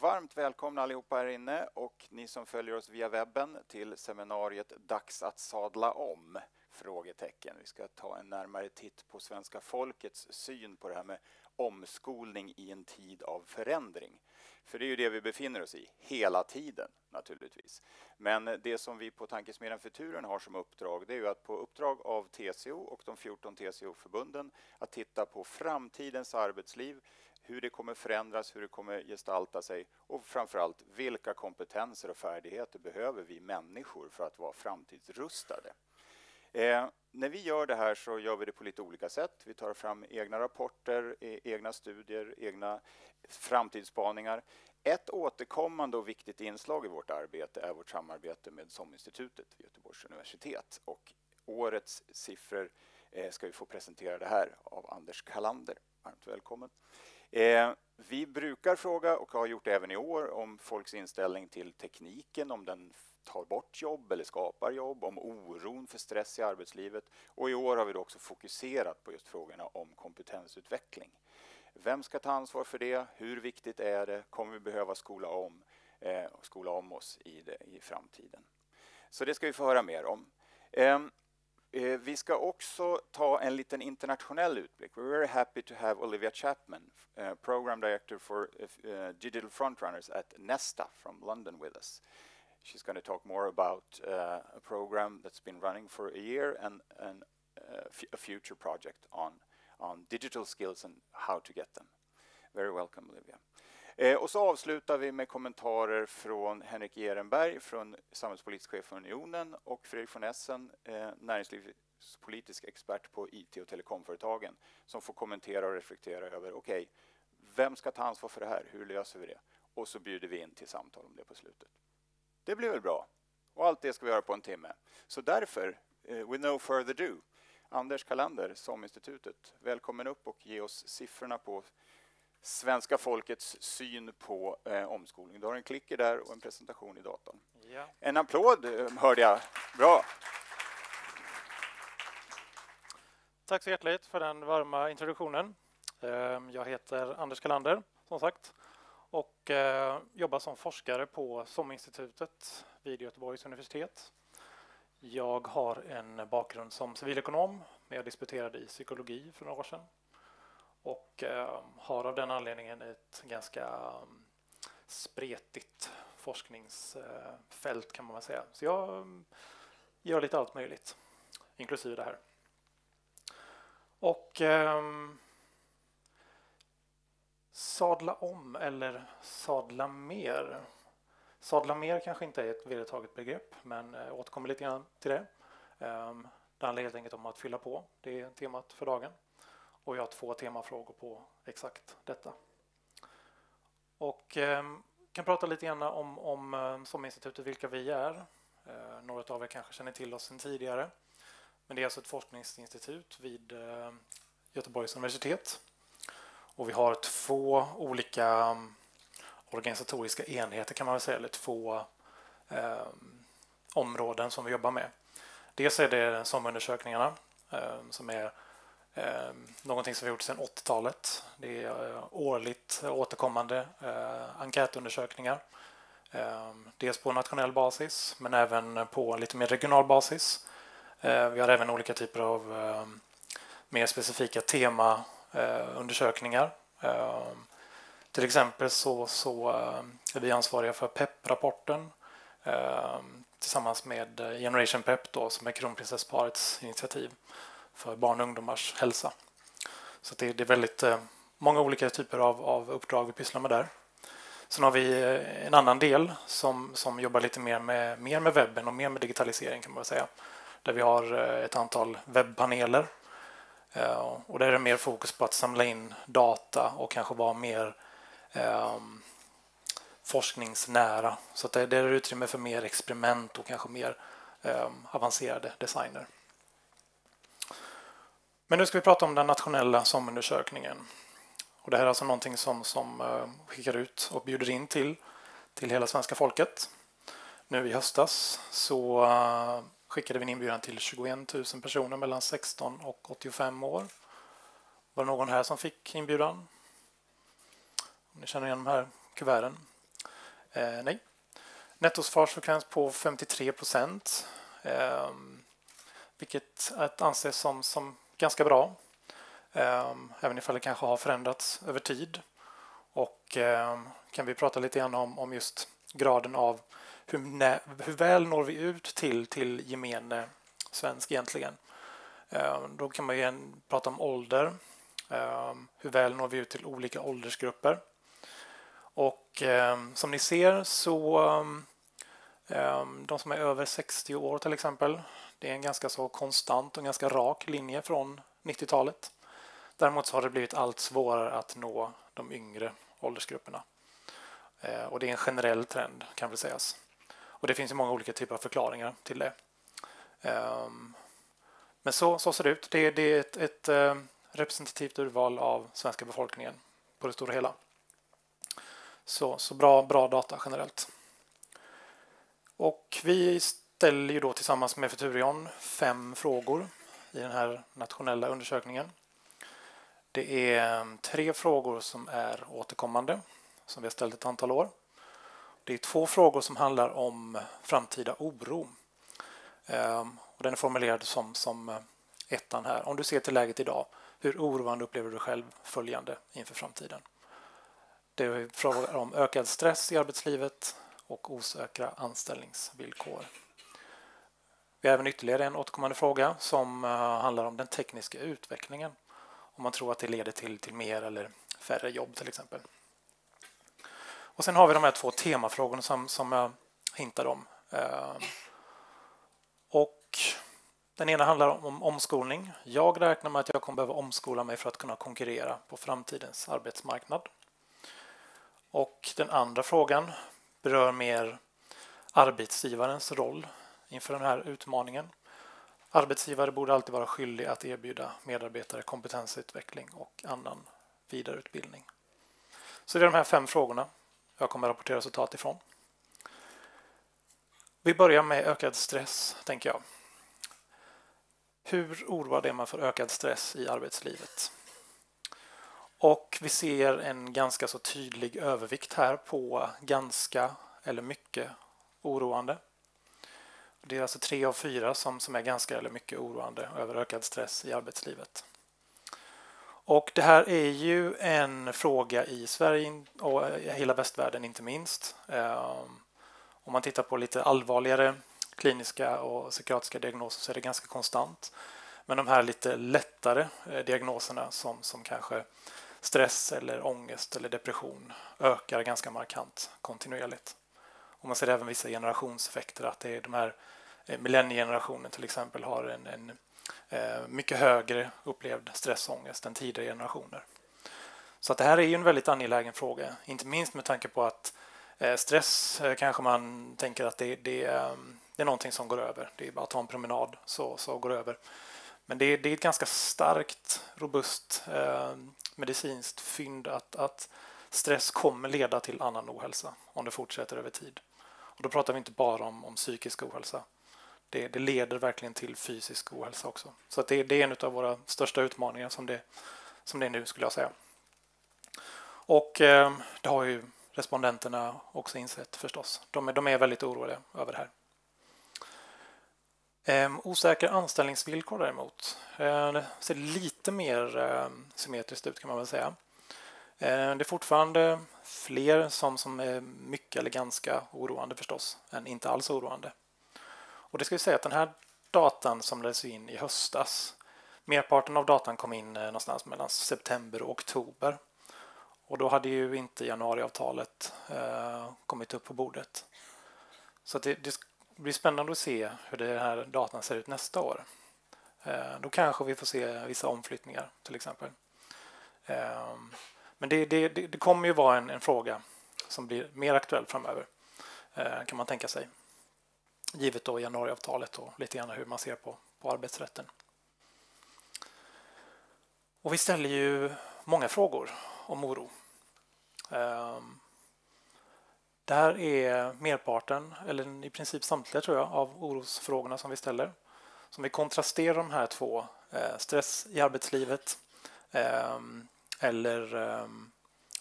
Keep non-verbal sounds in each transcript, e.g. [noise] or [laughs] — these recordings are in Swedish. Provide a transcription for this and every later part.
varmt välkomna allihopa här inne och ni som följer oss via webben till seminariet Dags att sadla om? Frågetecken. Vi ska ta en närmare titt på svenska folkets syn på det här med omskolning i en tid av förändring. För det är ju det vi befinner oss i hela tiden naturligtvis. Men det som vi på Tankesmedjan Futuren har som uppdrag det är ju att på uppdrag av TCO och de 14 TCO-förbunden att titta på framtidens arbetsliv, hur det kommer förändras, hur det kommer gestalta sig och framförallt vilka kompetenser och färdigheter behöver vi människor för att vara framtidsrustade. Eh, när vi gör det här så gör vi det på lite olika sätt. Vi tar fram egna rapporter, e, egna studier, egna framtidsspaningar. Ett återkommande och viktigt inslag i vårt arbete är vårt samarbete med SOM-institutet vid Göteborgs universitet. Och årets siffror eh, ska vi få presentera det här av Anders Kalander. Varmt välkommen. Eh, vi brukar fråga, och har gjort det även i år, om folks inställning till tekniken, om den tar bort jobb eller skapar jobb, om oron för stress i arbetslivet. Och i år har vi också fokuserat på just frågorna om kompetensutveckling. Vem ska ta ansvar för det? Hur viktigt är det? Kommer vi behöva skola om, eh, skola om oss i, det, i framtiden? Så det ska vi få höra mer om. Eh, vi ska också ta en liten internationell utblick. We're very happy to have Olivia Chapman, uh, Program Director for uh, Digital Frontrunners at Nesta from London with us. She's going to talk more about uh, a program that's been running for a year and, and a future project on, on digital skills and how to get them. Very welcome, Olivia. Eh, och så avslutar vi med kommentarer från Henrik Ehrenberg från samhällspolitisk chef för Unionen och Fredrik von Essen, eh, näringslivspolitisk expert på IT och telekomföretagen som får kommentera och reflektera över okej, okay, vem ska ta ansvar för det här? Hur löser vi det? Och så bjuder vi in till samtal om det på slutet. Det blir väl bra. Och allt det ska vi göra på en timme. Så därför, eh, with no further do Anders Kalander, SOM-institutet, välkommen upp och ge oss siffrorna på svenska folkets syn på eh, omskolning. Du har en klicker där och en presentation i datorn. Ja. En applåd eh, hörde jag. Bra. Tack så hjärtligt för den varma introduktionen. Ehm, jag heter Anders Kalander, som sagt och eh, jobbar som forskare på SOM-institutet vid Göteborgs universitet. Jag har en bakgrund som civilekonom, men jag disputerade i psykologi för några år sedan och ehm, har av den anledningen ett ganska ehm, spretigt forskningsfält kan man väl säga. Så jag ehm, gör lite allt möjligt, inklusive det här. Och Sadla om eller sadla mer. Sadla mer kanske inte är ett vedertaget begrepp, men jag återkommer lite grann till det. Det handlar helt enkelt om att fylla på. Det är temat för dagen. Och jag har två temafrågor på exakt detta. Och ehm, kan prata lite grann om, om ehm, SOM-institutet, vilka vi är. Eh, några av er kanske känner till oss sedan tidigare. Men det är alltså ett forskningsinstitut vid eh, Göteborgs universitet och vi har två olika ehm, organisatoriska enheter kan man väl säga, eller två eh, områden som vi jobbar med. Dels är det SOM-undersökningarna eh, som är eh, någonting som vi gjort sedan 80-talet. Det är eh, årligt återkommande eh, enkätundersökningar. Eh, dels på nationell basis men även på lite mer regional basis. Ehm, vi har även olika typer av ehm, mer specifika temaundersökningar. Eh, ehm, till exempel så, så eh, är vi ansvariga för PEP-rapporten tillsammans med Generation PEP då, som är kronprinsessparets initiativ för barn och ungdomars hälsa. Så det, det är väldigt eh, många olika typer av, av uppdrag vi pysslar med där. Sen har vi eh, en annan del som, som jobbar lite mer med, mer med webben och mer med digitalisering kan man säga. Där vi har eh, ett antal webbpaneler och där är det mer fokus på att samla in data och kanske vara mer eh, forskningsnära. Så att det, det är utrymme för mer experiment och kanske mer eh, avancerade designer. Men nu ska vi prata om den nationella SOM-undersökningen. Och det här är alltså någonting som, som eh, skickar ut och bjuder in till, till hela svenska folket. Nu i höstas så eh, skickade vi en inbjudan till 21 000 personer mellan 16 och 85 år. Var det någon här som fick inbjudan? Om ni känner igen de här kuverten. Eh, nej. Nettosvarsfrekvens på 53 procent. Eh, vilket anses som, som ganska bra. Ehm, även ifall det kanske har förändrats över tid. Och ehm, kan vi prata lite grann om, om just graden av hur, hur väl når vi ut till, till gemene svensk egentligen. Ehm, då kan man ju prata om ålder. Hur väl når vi ut till olika åldersgrupper? Och som ni ser så de som är över 60 år till exempel, det är en ganska så konstant och ganska rak linje från 90-talet. Däremot så har det blivit allt svårare att nå de yngre åldersgrupperna. Eh, och det är en generell trend kan väl sägas. Och det finns ju många olika typer av förklaringar till det. Ehm, men så, så ser det ut. Det, det är ett, ett eh, representativt urval av svenska befolkningen på det stora hela. Så, så bra, bra data generellt. Och vi ställer ju då tillsammans med Futurion fem frågor i den här nationella undersökningen. Det är eh, tre frågor som är återkommande som vi har ställt ett antal år. Det är två frågor som handlar om framtida oro. Ehm, och den är formulerad som, som eh, ettan här. Om du ser till läget idag, hur oroande upplever du själv följande inför framtiden? Det är frågor om ökad stress i arbetslivet och osäkra anställningsvillkor. Vi har även ytterligare en återkommande fråga som eh, handlar om den tekniska utvecklingen. Om man tror att det leder till, till mer eller färre jobb till exempel. Och sen har vi de här två temafrågorna som, som jag hintade om. Eh, och den ena handlar om omskolning. Jag räknar med att jag kommer behöva omskola mig för att kunna konkurrera på framtidens arbetsmarknad. Och den andra frågan berör mer arbetsgivarens roll inför den här utmaningen. Arbetsgivare borde alltid vara skyldig att erbjuda medarbetare kompetensutveckling och annan vidareutbildning. Så det är de här fem frågorna jag kommer att rapportera resultat ifrån. Vi börjar med ökad stress, tänker jag. Hur oroad är man för ökad stress i arbetslivet? Och vi ser en ganska så tydlig övervikt här på ganska eller mycket oroande. Det är alltså tre av fyra som, som är ganska eller mycket oroande över ökad stress i arbetslivet. Och det här är ju en fråga i Sverige och eh, hela västvärlden inte minst. Ehm, om man tittar på lite allvarligare kliniska och psykiatriska diagnoser så är det ganska konstant. Men de här lite lättare eh, diagnoserna som, som kanske stress eller ångest eller depression ökar ganska markant kontinuerligt. Och man ser även vissa generationseffekter att det är de här eh, millenniegenerationen till exempel har en, en eh, mycket högre upplevd stressångest än tidigare generationer. Så att det här är ju en väldigt angelägen fråga, inte minst med tanke på att eh, stress kanske man tänker att det, det, ehm, det är någonting som går över. Det är bara att ta en promenad så, så går det över. Men det, det är ett ganska starkt, robust eh, medicinskt fynd att, att stress kommer leda till annan ohälsa om det fortsätter över tid. Och då pratar vi inte bara om, om psykisk ohälsa det, det, leder verkligen till fysisk ohälsa också. Så det, det, är en av våra största utmaningar som det, som det är nu skulle jag säga. Och eh, det har ju respondenterna också insett förstås. De är, de är väldigt oroliga över det här. Eh, osäkra anställningsvillkor däremot. Eh, det ser lite mer eh, symmetriskt ut kan man väl säga. Eh, det är fortfarande fler som, som är mycket eller ganska oroande förstås än inte alls oroande. Och det ska vi säga att den här datan samlades in i höstas. Merparten av datan kom in eh, någonstans mellan september och oktober. Och då hade ju inte januariavtalet eh, kommit upp på bordet. Så det, det, blir spännande att se hur den här datan ser ut nästa år. Eh, då kanske vi får se vissa omflyttningar till exempel. Eh, men det, det, det, kommer ju vara en, en, fråga som blir mer aktuell framöver eh, kan man tänka sig givet då januariavtalet och lite grann hur man ser på, på arbetsrätten. Och vi ställer ju många frågor om oro. Ehm, det här är merparten, eller i princip samtliga tror jag, av orosfrågorna som vi ställer. Som vi kontrasterar de här två, eh, stress i arbetslivet eh, eller ehm,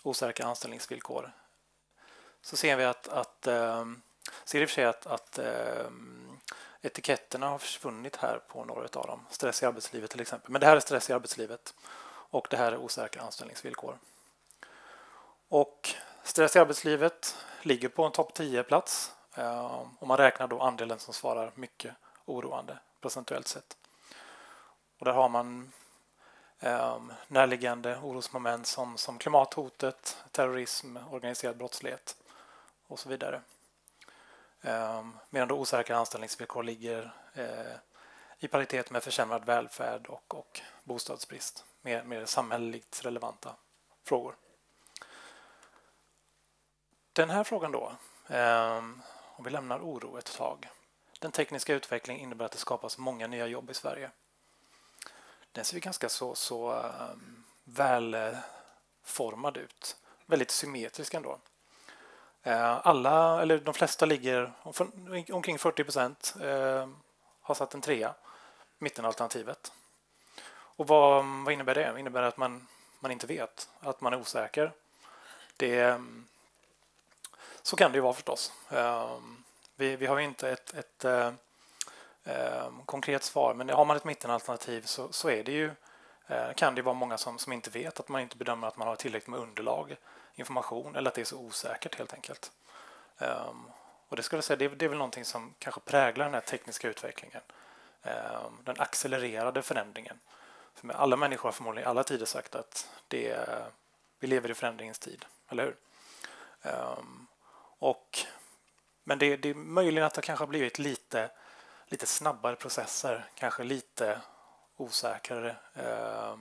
osäkra anställningsvillkor så ser vi att, att ehm, ser i och för sig att, att ehm, etiketterna har försvunnit här på några av dem. Stress i arbetslivet till exempel. Men det här är stress i arbetslivet och det här är osäkra anställningsvillkor. Och stress i arbetslivet ligger på en topp 10-plats om ehm, man räknar då andelen som svarar mycket oroande procentuellt sett. Och där har man Ehm, närliggande orosmoment som, som klimathotet, terrorism, organiserad brottslighet och så vidare. Ehm, medan då osäkra anställningsvillkor ligger eh, i paritet med försämrad välfärd och, och bostadsbrist, mer, mer samhälleligt relevanta frågor. Den här frågan då, ehm, om vi lämnar oro ett tag. Den tekniska utvecklingen innebär att det skapas många nya jobb i Sverige den ser ganska så, så um, välformad ut. Väldigt symmetrisk ändå. Eh, alla, eller de flesta ligger omkring 40 procent ehm, har satt en trea, mittenalternativet. Och vad, vad innebär det? Det innebär att man, man inte vet, att man är osäker. Det, ehm, så kan det ju vara förstås. Vi, vi har inte ett, ett eh, Ehm, konkret svar. Men har man ett mittenalternativ så, så är det ju, eh, kan det vara många som, som inte vet att man inte bedömer att man har tillräckligt med underlag, information eller att det är så osäkert helt enkelt. Ehm, och det, skulle jag säga, det, det är väl någonting som kanske präglar den här tekniska utvecklingen. Ehm, den accelererade förändringen. För alla människor har förmodligen i alla tider sagt att det, vi lever i förändringens tid, eller hur? Och, men det, det är möjligen att det kanske har blivit lite lite snabbare processer, kanske lite osäkrare eh,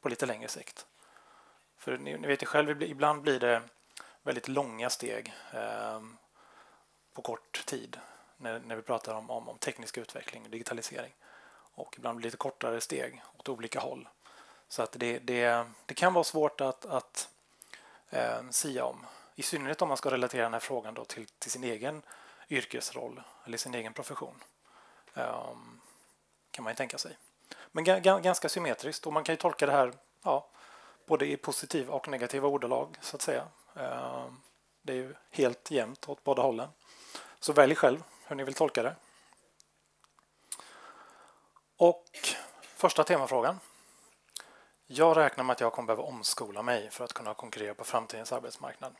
på lite längre sikt. För ni, ni vet ju själv, ibland blir det väldigt långa steg eh, på kort tid när, när vi pratar om, om, om, teknisk utveckling och digitalisering. Och ibland blir det lite kortare steg åt olika håll. Så att det, det, det kan vara svårt att, att eh, sia om. I synnerhet om man ska relatera den här frågan då till, till sin egen yrkesroll eller sin egen profession. Ehm, kan man ju tänka sig. Men ganska symmetriskt och man kan ju tolka det här ja, både i positiva och negativa ordalag så att säga. Ehm, det är ju helt jämnt åt båda hållen. Så välj själv hur ni vill tolka det. Och första temafrågan. Jag räknar med att jag kommer behöva omskola mig för att kunna konkurrera på framtidens arbetsmarknad.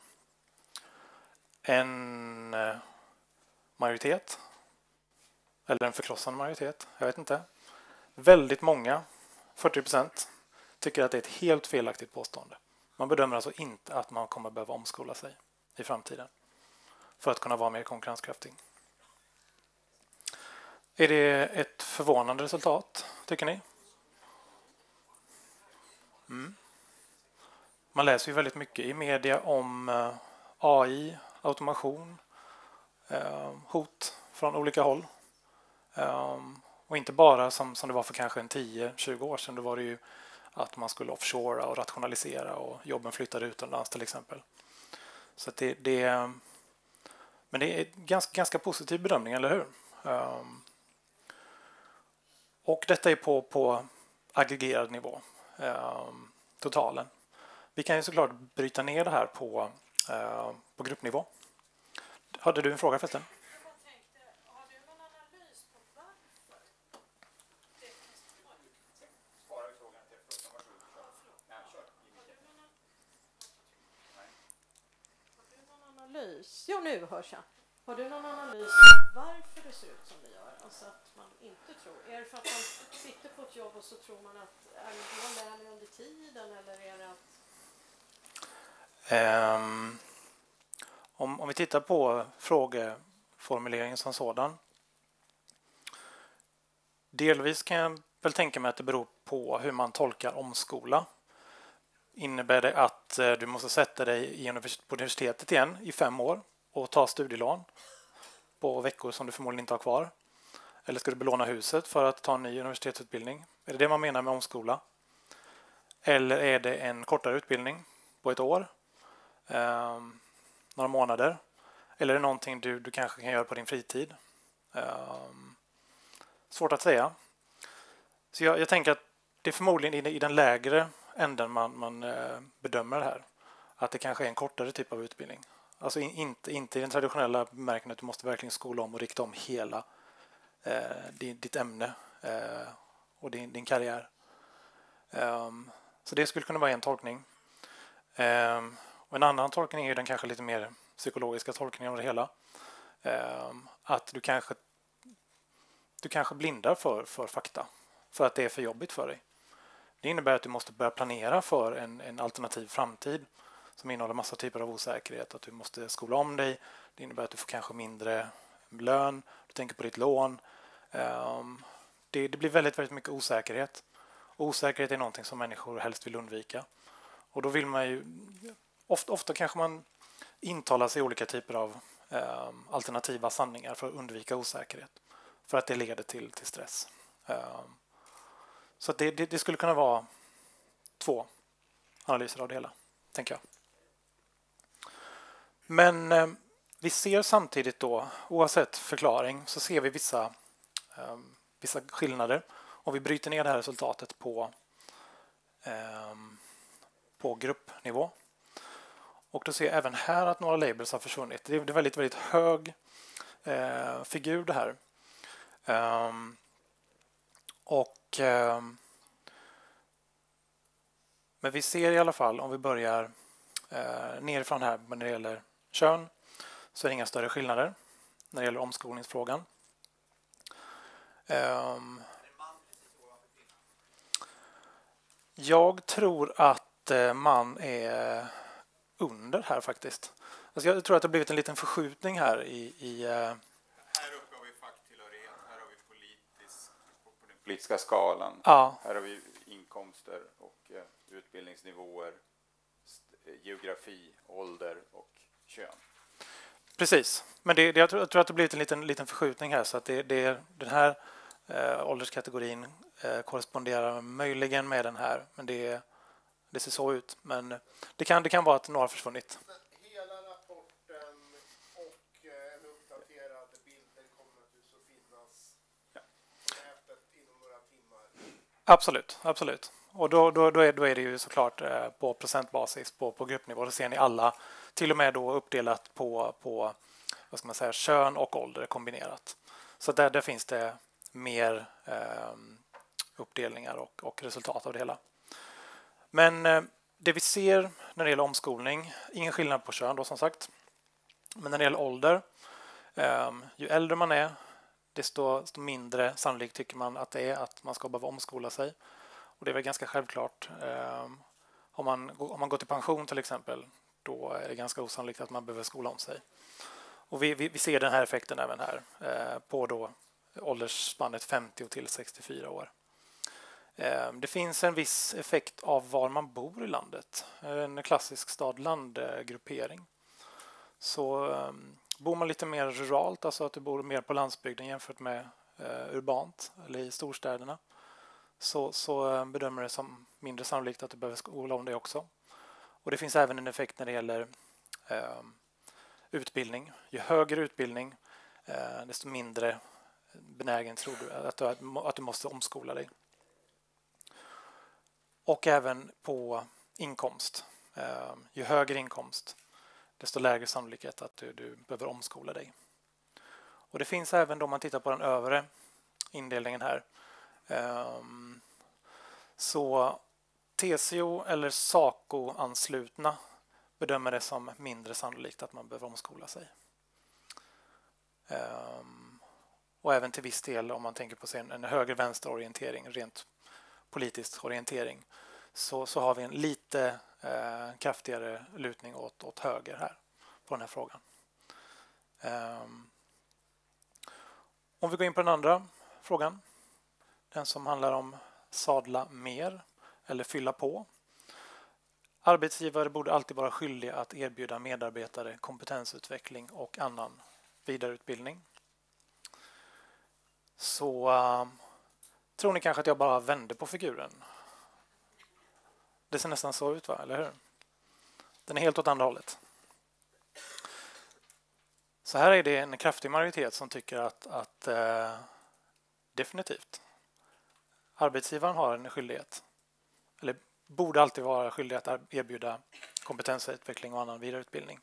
En eh, majoritet eller en förkrossande majoritet, jag vet inte. Väldigt många, 40 procent, tycker att det är ett helt felaktigt påstående. Man bedömer alltså inte att man kommer behöva omskola sig i framtiden för att kunna vara mer konkurrenskraftig. Är det ett förvånande resultat, tycker ni? Mm. Man läser ju väldigt mycket i media om eh, AI, automation, eh, hot från olika håll. Um, och inte bara som, som det var för kanske en 10-20 år sedan. Då var det ju att man skulle offshora och rationalisera och jobben flyttade utomlands till exempel. Så det, det, men det är ganska, ganska positiv bedömning, eller hur? Um, och detta är på, på aggregerad nivå, um, totalen. Vi kan ju såklart bryta ner det här på, uh, på gruppnivå. Hade du en fråga förresten? Analys? Jo, nu hörs jag. Har du någon analys varför det ser ut som det gör? Alltså att man inte tror. Är det för att man sitter på ett jobb och så tror man att är man lär mig under tiden eller är det att... Um, om, om vi tittar på frågeformuleringen som sådan. Delvis kan jag väl tänka mig att det beror på hur man tolkar omskola innebär det att eh, du måste sätta dig på universitetet igen i fem år och ta studielån på veckor som du förmodligen inte har kvar. Eller ska du belåna huset för att ta en ny universitetsutbildning? Är det det man menar med omskola? Eller är det en kortare utbildning på ett år? Eh, några månader? Eller är det någonting du, du kanske kan göra på din fritid? Eh, svårt att säga. Så jag, jag tänker att det är förmodligen i, i den lägre änden man, man eh, bedömer det här. Att det kanske är en kortare typ av utbildning. Alltså in, inte, inte i den traditionella bemärkelsen att du måste verkligen skola om och rikta om hela eh, ditt ämne eh, och din, din karriär. Um, så det skulle kunna vara en tolkning. Um, och en annan tolkning är den kanske lite mer psykologiska tolkningen av det hela. Um, att du kanske, du kanske blindar för, för fakta för att det är för jobbigt för dig. Det innebär att du måste börja planera för en, en alternativ framtid som innehåller massa typer av osäkerhet. Att du måste skola om dig. Det innebär att du får kanske mindre lön. Du tänker på ditt lån. Um, det, det, blir väldigt, väldigt mycket osäkerhet. Och osäkerhet är någonting som människor helst vill undvika. Och då vill man ju... Ofta, ofta kanske man intalar sig olika typer av um, alternativa sanningar för att undvika osäkerhet. För att det leder till, till stress. Um, så det, det, det, skulle kunna vara två analyser av det hela, tänker jag. Men eh, vi ser samtidigt då, oavsett förklaring, så ser vi vissa, eh, vissa skillnader. Om vi bryter ner det här resultatet på, eh, på gruppnivå. Och då ser jag även här att några labels har försvunnit. Det är väldigt, väldigt hög eh, figur det här. Ehm, och eh, Men vi ser i alla fall om vi börjar eh, nerifrån här när det gäller kön så är det inga större skillnader när det gäller omskolningsfrågan. Eh, jag tror att eh, man är under här faktiskt. Alltså jag tror att det har blivit en liten förskjutning här i, i eh, uh... Här uppe har vi facktillhörighet, här har vi politisk, på den politiska skalan. Ja. Här har vi inkomster och uh, utbildningsnivåer, geografi, ålder och kön. Precis, men det, det, jag, tror, jag tror att det blivit en liten, liten förskjutning här så att det, det, den här eh, ålderskategorin eh, korresponderar möjligen med den här, men det, det ser så ut. Men det kan, det kan vara att några har försvunnit. Hela rapporten och eh, en uppdaterad bild kommer naturligtvis att finnas på nätet inom några timmar. Absolut, absolut. Och då, då, då, är, då är det ju såklart eh, på procentbasis på, på gruppnivå. Då ser ni alla, till och med då uppdelat på, på vad ska man säga, kön och ålder kombinerat. Så där, där finns det mer eh, uppdelningar och, och resultat av det hela. Men eh, det vi ser när det gäller omskolning, ingen skillnad på kön då som sagt. Men när det gäller ålder, eh, ju äldre man är desto, desto mindre sannolikt tycker man att det är att man ska behöva omskola sig. Och det är väl ganska självklart. Ehm, om, man, om man går till pension till exempel, då är det ganska osannolikt att man behöver skola om sig. Och vi, vi, vi ser den här effekten även här eh, på då åldersspannet 50 till 64 år. Ehm, det finns en viss effekt av var man bor i landet. En klassisk stad-land-gruppering. Eh, Så ehm, bor man lite mer ruralt, alltså att du bor mer på landsbygden jämfört med eh, urbant eller i storstäderna, så, så eh, bedömer det som mindre sannolikt att du behöver skola om det också. Och det finns även en effekt när det gäller eh, utbildning. Ju högre utbildning, eh, desto mindre benägen tror du att, du att du måste omskola dig. Och även på inkomst. Eh, ju högre inkomst, desto lägre sannolikhet att du, du behöver omskola dig. Och Det finns även då man tittar på den övre indelningen här um, så TCO eller SACO-anslutna bedömer det som mindre sannolikt att man behöver omskola sig. Um, och även till viss del om man tänker på en höger-vänster-orientering, rent politisk orientering, så, så har vi en lite eh, kraftigare lutning åt, åt höger här på den här frågan. Um, om vi går in på den andra frågan den som handlar om sadla mer eller fylla på. Arbetsgivare borde alltid vara skyldiga att erbjuda medarbetare kompetensutveckling och annan vidareutbildning. Så uh, tror ni kanske att jag bara vände på figuren. Det ser nästan så ut, va? eller hur? Den är helt åt andra hållet. Så här är det en kraftig majoritet som tycker att, att eh, definitivt Arbetsgivaren har en skyldighet, eller borde alltid vara skyldig att erbjuda kompetensutveckling och annan vidareutbildning.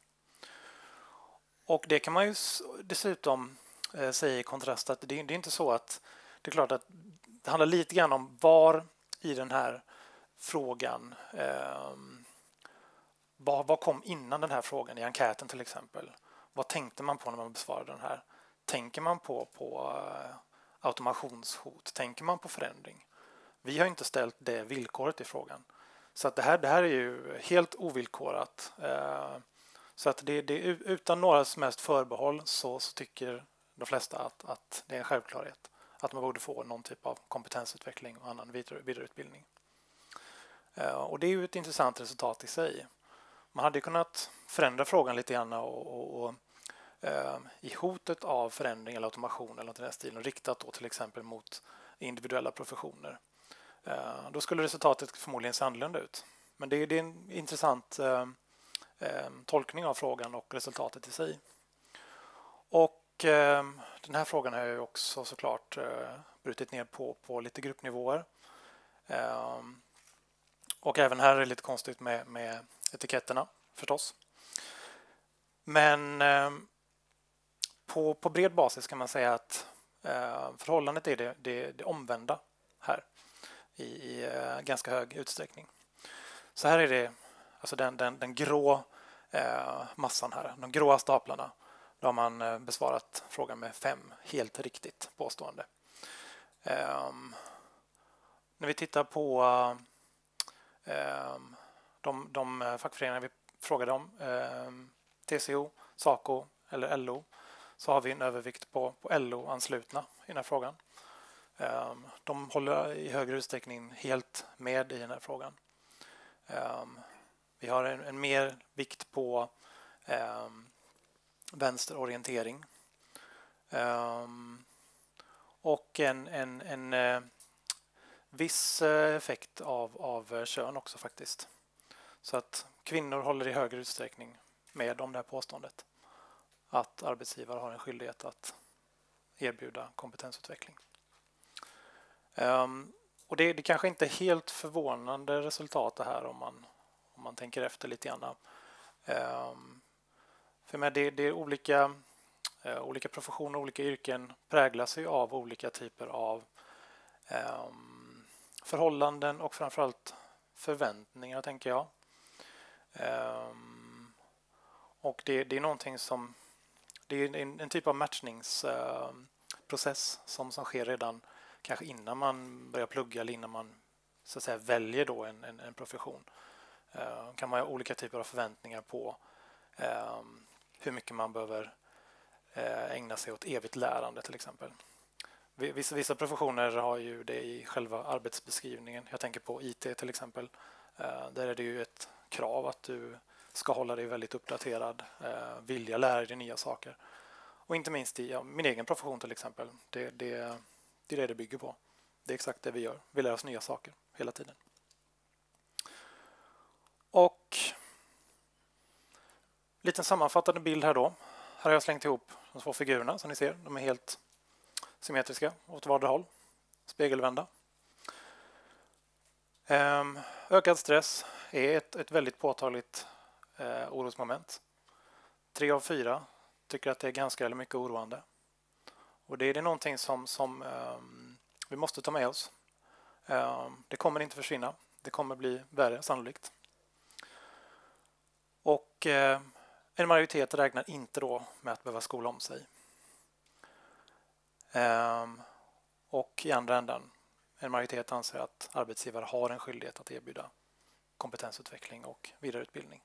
Och det kan man ju dessutom eh, säga i kontrast att det, det är inte så att det är klart att det handlar lite grann om var i den här frågan eh, vad, vad kom innan den här frågan i enkäten till exempel? Vad tänkte man på när man besvarade den här? Tänker man på, på eh, automationshot? Tänker man på förändring? Vi har inte ställt det villkoret i frågan. Så att det, här, det här är ju helt ovillkorat. Eh, så att det, det, utan några som helst förbehåll så, så tycker de flesta att, att, det är en självklarhet att man borde få någon typ av kompetensutveckling och annan vidare, vidareutbildning. Eh, och det är ju ett intressant resultat i sig. Man hade kunnat förändra frågan lite grann och, och, och eh, i hotet av förändring eller automation eller något i den stilen riktat då till exempel mot individuella professioner. Eh, då skulle resultatet förmodligen se annorlunda ut. Men det, det är en intressant eh, eh tolkning av frågan och resultatet i sig. Och eh, den här frågan har jag också såklart brutit ner på, på lite gruppnivåer och även här är det lite konstigt med, med etiketterna förstås. Men eh, på, på bred basis kan man säga att eh, förhållandet är det, det, det omvända här i, i eh, ganska hög utsträckning. Så här är det alltså den, den, den grå eh, massan här, de gråa staplarna. Då har man eh, besvarat frågan med fem helt riktigt påstående. Ehm, när vi tittar på Ehm, de, de eh, fackföreningar vi frågade om, ehm, TCO, SACO eller LO, så har vi en övervikt på, på LO-anslutna i den här frågan. Ehm, de håller i högre utsträckning helt med i den här frågan. Vi har en, en, mer vikt på vänsterorientering. Och en, en, en eh, viss eh, effekt av, av eh, kön också faktiskt. Så att kvinnor håller i högre utsträckning med om det här påståendet att arbetsgivare har en skyldighet att erbjuda kompetensutveckling. Um, och det, det kanske inte är helt förvånande resultat det här om man, om man tänker efter lite grann. Um, för med det, det är olika, uh, olika professioner, olika yrken präglas ju av olika typer av um, förhållanden och framförallt förväntningar, tänker jag. Um, och det, det, är någonting som... Det är en, en typ av matchningsprocess uh, som, som sker redan kanske innan man börjar plugga eller innan man så att säga, väljer då en, en, en profession. Uh, kan man ha olika typer av förväntningar på uh, hur mycket man behöver uh, ägna sig åt evigt lärande till exempel. Vissa, vissa professioner har ju det i själva arbetsbeskrivningen. Jag tänker på IT till exempel. Eh, där är det ju ett krav att du ska hålla dig väldigt uppdaterad, eh, vilja lära dig nya saker. Och inte minst i ja, min egen profession till exempel. Det, det, det är det det bygger på. Det är exakt det vi gör. Vi lär oss nya saker hela tiden. Och liten sammanfattande bild här då. Här har jag slängt ihop de två figurerna som ni ser. De är helt symmetriska åt vardera håll. Spegelvända. Ehm, ökad stress är ett, ett väldigt påtagligt eh, orosmoment. Tre av fyra tycker att det är ganska eller mycket oroande. Och det är det någonting som, som eh, vi måste ta med oss. Eh, det kommer inte försvinna. Det kommer bli värre sannolikt. Och eh, en majoritet räknar inte då med att behöva skola om sig. Ehm, och i andra änden, en majoritet anser att arbetsgivare har en skyldighet att erbjuda kompetensutveckling och vidareutbildning.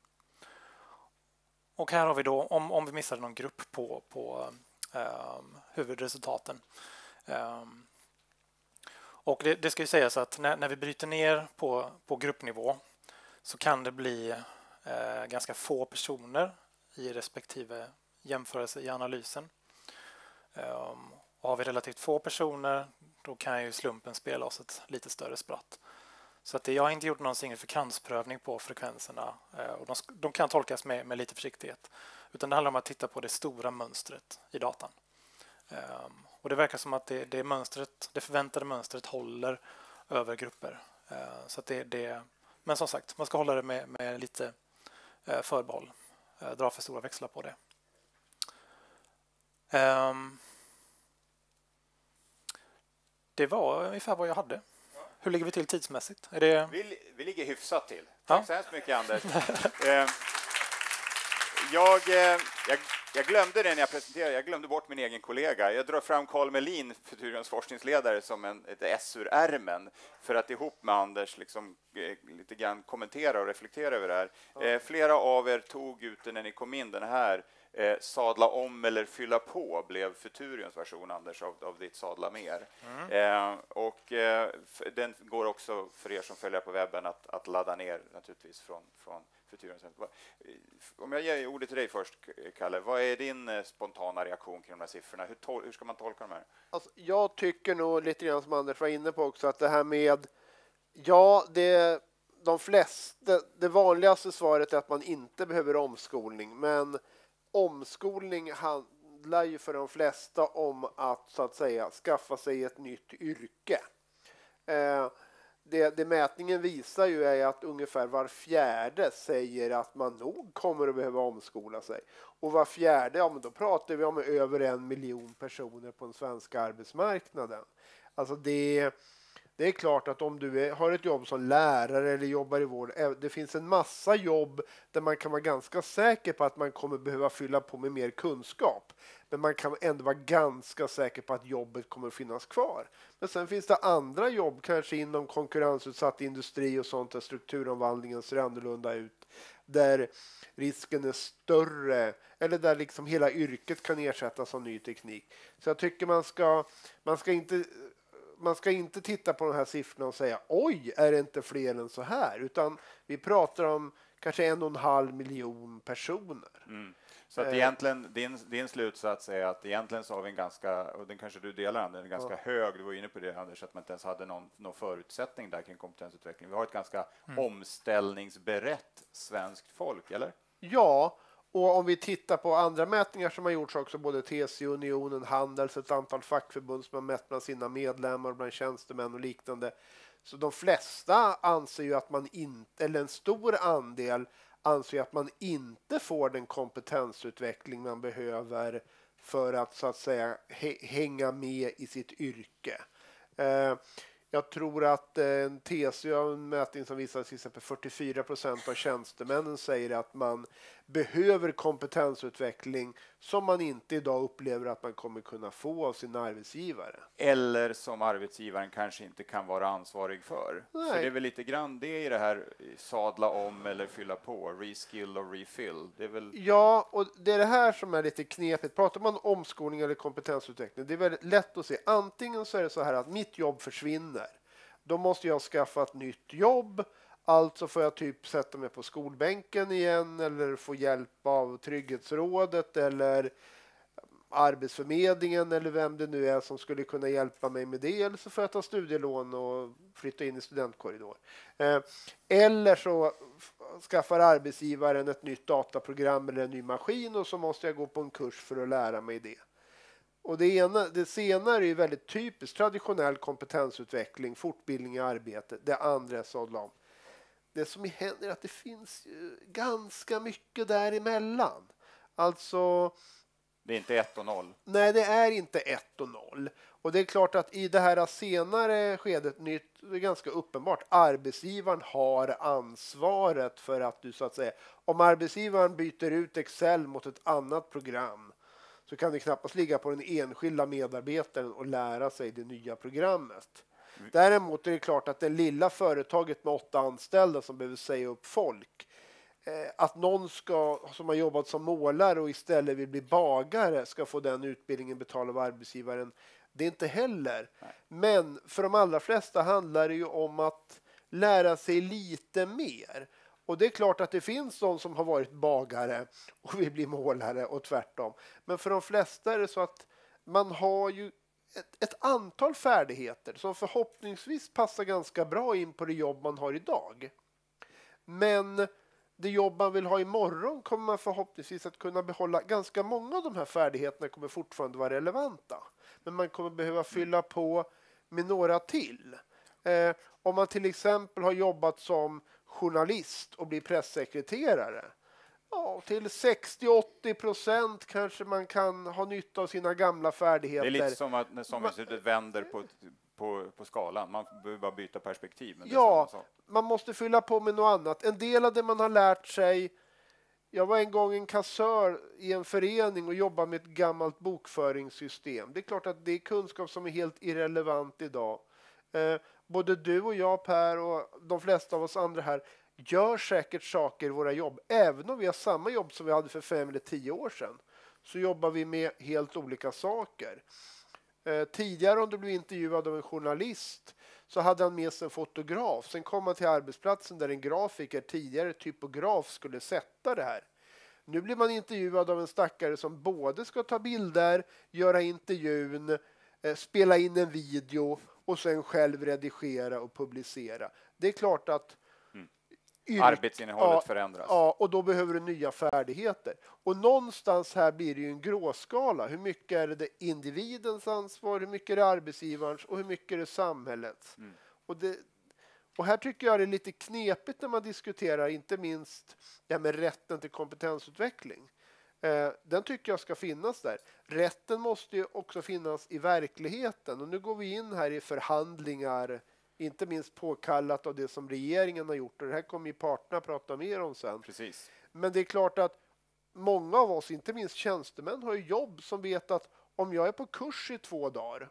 Och här har vi då, om, om vi missade någon grupp på, på um, huvudresultaten. Um, och det, det, ska ju sägas att när, när, vi bryter ner på, på gruppnivå så kan det bli uh, ganska få personer i respektive jämförelse i analysen. Um, har vi relativt få personer då kan ju slumpen spela oss ett lite större spratt. Så att jag har inte gjort någon signifikansprövning på frekvenserna eh, och de, de kan tolkas med, med, lite försiktighet. Utan det handlar om att titta på det stora mönstret i datan. Um, och det verkar som att det, det, mönstret, det förväntade mönstret håller över grupper. Uh, så det, det, men som sagt, man ska hålla det med, med lite uh, förbehåll. Uh, dra för stora växlar på det. Um, det var ungefär vad jag hade. Hur ligger vi till tidsmässigt? Är det... Vi, vi ligger hyfsat till. Ja. Tack så hemskt mycket, Anders. [laughs] Eh, jag, eh, jag, jag glömde det när jag presenterade. Jag glömde bort min egen kollega. Jag drar fram Carl Melin, Futurions forskningsledare, som en, ett S ur ärmen för att ihop med Anders liksom, eh, lite grann kommentera och reflektera över det här. Eh, flera av er tog ute när ni kom in den här eh, sadla om eller fylla på blev Futurions version, Anders, av, av ditt sadla mer. Eh, och eh, den går också för er som följer på webben att, att ladda ner naturligtvis från, från Futurions. Va- Om jag ger ordet till dig först, Kalle, vad är din eh, spontana reaktion kring de här siffrorna? Hur, tol- hur ska man tolka de här? Alltså, jag tycker nog lite grann som Anders var inne på också att det här med ja, det, de flesta, det vanligaste svaret är att man inte behöver omskolning, men omskolning handlar ju för de flesta om att så att säga skaffa sig ett nytt yrke. Eh, det, det mätningen visar ju är att ungefär var fjärde säger att man nog kommer att behöva omskola sig. Och var fjärde, ja men då pratar vi om över en miljon personer på den svenska arbetsmarknaden. Alltså det, det är klart att om du är, har ett jobb som lärare eller jobbar i vård, eh, det finns en massa jobb där man kan vara ganska säker på att man kommer behöva fylla på med mer kunskap. Men man kan ändå vara ganska säker på att jobbet kommer finnas kvar. Men sen finns det andra jobb, kanske inom konkurrensutsatt industri och sånt där strukturomvandlingen ser annorlunda ut. Där risken är större eller där liksom hela yrket kan ersättas av ny teknik. Så jag tycker man ska, man ska inte man ska inte titta på de här siffrorna och säga oj, är det inte fler än så här? Utan vi pratar om kanske en och en halv miljon personer. Så att Eh. egentligen, din, din slutsats är att egentligen så har vi en ganska, och den kanske du delar, Anders, en ganska hög, du var inne på det Anders, att man inte ens hade någon, någon förutsättning där kring kompetensutveckling. Vi har ett ganska omställningsberett svenskt folk, eller? Ja, och om vi tittar på andra mätningar som har gjorts också, både TCO, Unionen, Handels, ett antal fackförbund som har mätt bland sina medlemmar, bland tjänstemän och liknande. Så de flesta anser ju att man inte, eller en stor andel anser att man inte får den kompetensutveckling man behöver för att så att säga hänga med i sitt yrke. Eh, jag tror att eh, en TCO har en mätning som visar att till exempel 44 procent av tjänstemännen säger att man behöver kompetensutveckling som man inte idag upplever att man kommer kunna få av sin arbetsgivare. Eller som arbetsgivaren kanske inte kan vara ansvarig för. Nej. För det är väl lite grann det i det här sadla om eller fylla på, reskill och refill. Det är väl Ja, och det är det här som är lite knepigt. Pratar man om omskolning eller kompetensutveckling, det är väldigt lätt att se. Antingen så är det så här att mitt jobb försvinner. Då måste jag skaffa ett nytt jobb. Alltså får jag typ sätta mig på skolbänken igen eller få hjälp av Trygghetsrådet eller Arbetsförmedlingen eller vem det nu är som skulle kunna hjälpa mig med det. Eller så får jag ta studielån och flytta in i studentkorridor. Eh, eller så skaffar arbetsgivaren ett nytt dataprogram eller en ny maskin och så måste jag gå på en kurs för att lära mig det. Och det, ena, det senare är väldigt typiskt traditionell kompetensutveckling, fortbildning i arbete. Det andra är sadel-om. Det som händer är att det finns ju ganska mycket däremellan. Alltså, det är inte 1 och 0. Nej, det är inte 1 och 0. Och det är klart att i det här senare skedet, nytt, det är ganska uppenbart, arbetsgivaren har ansvaret för att du så att säga, om arbetsgivaren byter ut Excel mot ett annat program så kan det knappast ligga på den enskilda medarbetaren att lära sig det nya programmet. Däremot är det klart att det lilla företaget med åtta anställda som behöver säga upp folk eh, att någon ska, som har jobbat som målare och istället vill bli bagare ska få den utbildningen betald av arbetsgivaren. Det är inte heller. Men för de allra flesta handlar det ju om att lära sig lite mer. Och det är klart att det finns de som har varit bagare och vill bli målare och tvärtom. Men för de flesta är det så att man har ju ett, ett antal färdigheter som förhoppningsvis passar ganska bra in på det jobb man har idag. Men det jobb man vill ha imorgon kommer man förhoppningsvis att kunna behålla. Ganska många av de här färdigheterna kommer fortfarande vara relevanta. Men man kommer behöva fylla på med några till. Eh, om man till exempel har jobbat som journalist och blir pressekreterare. Ja, till 60-80 procent kanske man kan ha nytta av sina gamla Det färdigheter. är lite som att när SOM-institutet vänder på, på, på skalan. Man behöver bara byta perspektiv. Det Ja. man måste fylla på med något annat. En del av det man har lärt sig. Jag var en gång en kassör i en förening och jobbade med ett gammalt bokföringssystem. Det är klart att det är kunskap som är helt irrelevant idag. Eh, både du och jag Per och de flesta av oss andra här gör säkert saker i våra jobb. Även om vi har samma jobb som vi hade för fem eller tio år sedan så jobbar vi med helt olika saker. Eh, tidigare om du blev intervjuad av en journalist så hade han med sig en fotograf. Sen kom han till arbetsplatsen där en grafiker, tidigare typograf, skulle sätta det här. Nu blir man intervjuad av en stackare som både ska ta bilder, göra intervjun, eh, spela in en video och sen själv redigera och publicera. Det är klart att yrk- Arbetsinnehållet ja, förändras. Ja, och då behöver du nya färdigheter. Och någonstans här blir det ju en gråskala. Hur mycket är det individens ansvar, hur mycket är det arbetsgivarens och hur mycket är det samhällets? Mm. Och, det, och här tycker jag det är lite knepigt när man diskuterar inte minst det här med rätten till kompetensutveckling. Eh, den tycker jag ska finnas där. Rätten måste ju också finnas i verkligheten och nu går vi in här i förhandlingar inte minst påkallat av det som regeringen har gjort och det här kommer ju parterna prata mer om sen. Precis. Men det är klart att många av oss, inte minst tjänstemän, har ju jobb som vet att om jag är på kurs i två dagar,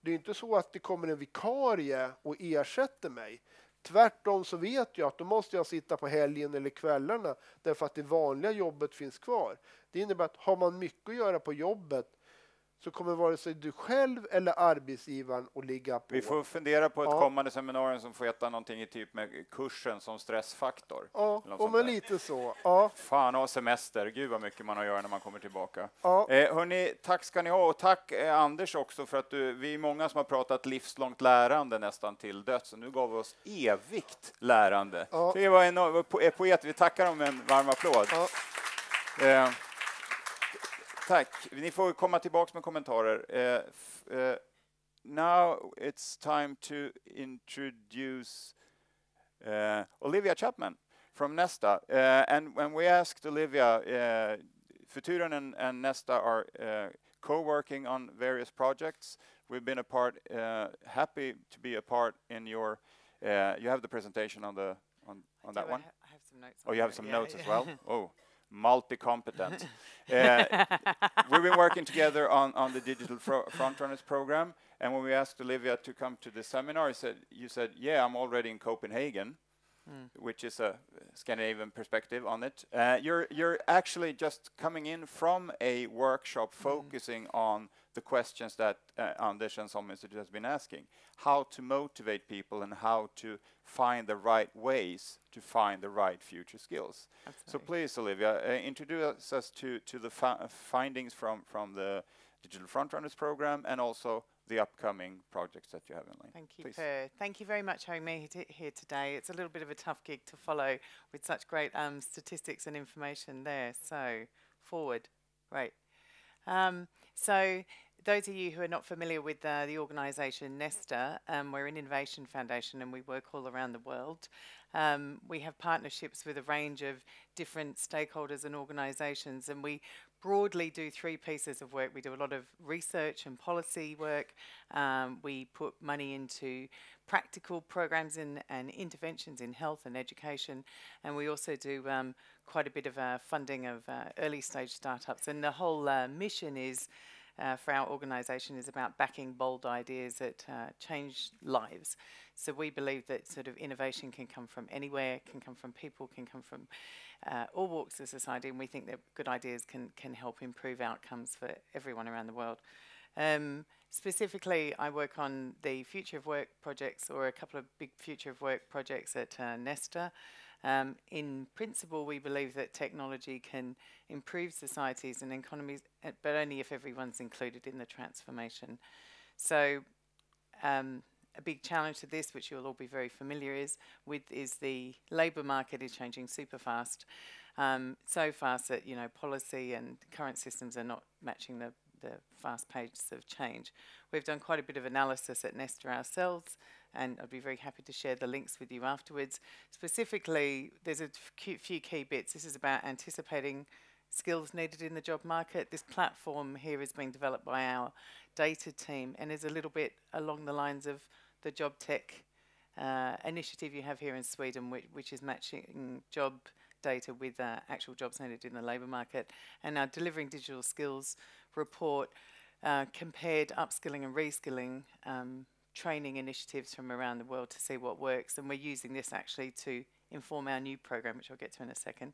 det är inte så att det kommer en vikarie och ersätter mig. Tvärtom så vet jag att då måste jag sitta på helgen eller kvällarna därför att det vanliga jobbet finns kvar. Det innebär att har man mycket att göra på jobbet så kommer vare sig du själv eller arbetsgivaren att ligga på. Vi får fundera på ett Ja. kommande seminarium som får heta någonting i typ med kursen som stressfaktor. Ja, och men lite så. Ja, Fan och semester, gud vad mycket man har att göra när man kommer tillbaka. ja. Eh, hörni, tack ska ni ha och tack eh, Anders också för att du, vi är många som har pratat livslångt lärande nästan till döds och nu gav vi oss evigt lärande. Ja. Det var en eh, poet, vi tackar om en varm applåd. Eh, tack, ni får komma tillbaka med kommentarer. F- eh, now it's time to introduce uh, Olivia Chapman from Nesta. Uh, and when we asked Olivia, uh, Futuren and, and Nesta are uh, co-working on various projects. We've been a part, uh, happy to be a part in your. Uh, you have the presentation on the on, on that one. I have some notes. Oh, on you have some yeah, notes as well. [laughs] Oh, multi-competent. [laughs] uh, we've been working together on, on the digital fro- frontrunners program, and when we asked Olivia to come to the seminar, he said, "You said, yeah, I'm already in Copenhagen." Which is a Scandinavian perspective on it. Uh, you're you're actually just coming in from a workshop focusing on the questions that uh, Anders and Som Institute has been asking: how to motivate people and how to find the right ways to find the right future skills. So please, Olivia, uh, introduce us to, to the findings from, from the Digital Frontrunners program and also the upcoming projects that you have in line. Thank you, Please. Per. Thank you very much for having me here today. It's a little bit of a tough gig to follow with such great um, statistics and information there. So, forward. Great. Um, so, those of you who are not familiar with uh, the organisation Nesta, um, we're an innovation foundation and we work all around the world. Um, we have partnerships with a range of different stakeholders and organisations, and we broadly do three pieces of work. We do a lot of research and policy work. Um, we put money into practical programs in, and interventions in health and education, and we also do um, quite a bit of uh, funding of uh, early stage startups. And the whole uh, mission is uh, for our organisation is about backing bold ideas that uh, change lives. So we believe that sort of innovation can come from anywhere, can come from people, can come from uh, all walks of society, and we think that good ideas can can help improve outcomes for everyone around the world. Um, specifically, I work on the Future of Work projects, or a couple of big Future of Work projects at uh, Nesta. Um, in principle, we believe that technology can improve societies and economies, uh, but only if everyone's included in the transformation. So, um, a big challenge to this, which you'll all be very familiar is with, is the labour market is changing super fast, um, so fast that you know policy and current systems are not matching the the fast pace of change. We've done quite a bit of analysis at Nesta ourselves and I'd be very happy to share the links with you afterwards. Specifically, there's a few key bits. This is about anticipating skills needed in the job market. This platform here is being developed by our data team and is a little bit along the lines of the job tech uh, initiative you have here in Sweden, which, which is matching job data with uh, actual jobs needed in the labour market. And our delivering digital skills report uh, compared upskilling and reskilling um, training initiatives from around the world to see what works. And we're using this actually to inform our new program, which I'll get to in a second.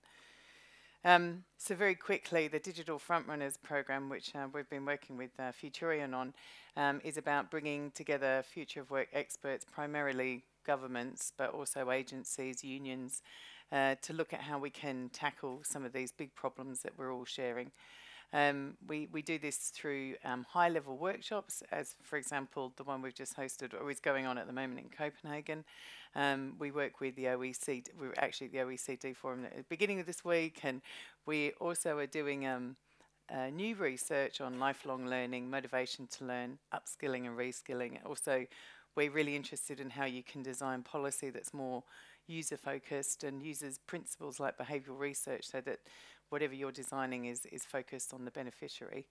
Um, so very quickly, the Digital Frontrunners program, which uh, we've been working with uh, Futurion on, um, is about bringing together future of work experts, primarily governments, but also agencies, unions, uh, to look at how we can tackle some of these big problems that we're all sharing. Um, we, we do this through um, high level workshops, as for example, the one we've just hosted or is going on at the moment in Copenhagen. Um, we work with the OECD, we're actually at the OECD forum at the beginning of this week, and we also are doing uh, new research on lifelong learning, motivation to learn, upskilling and reskilling. Also, we're really interested in how you can design policy that's more user focused and uses principles like behavioral research so that whatever you're designing is, is focused on the beneficiary.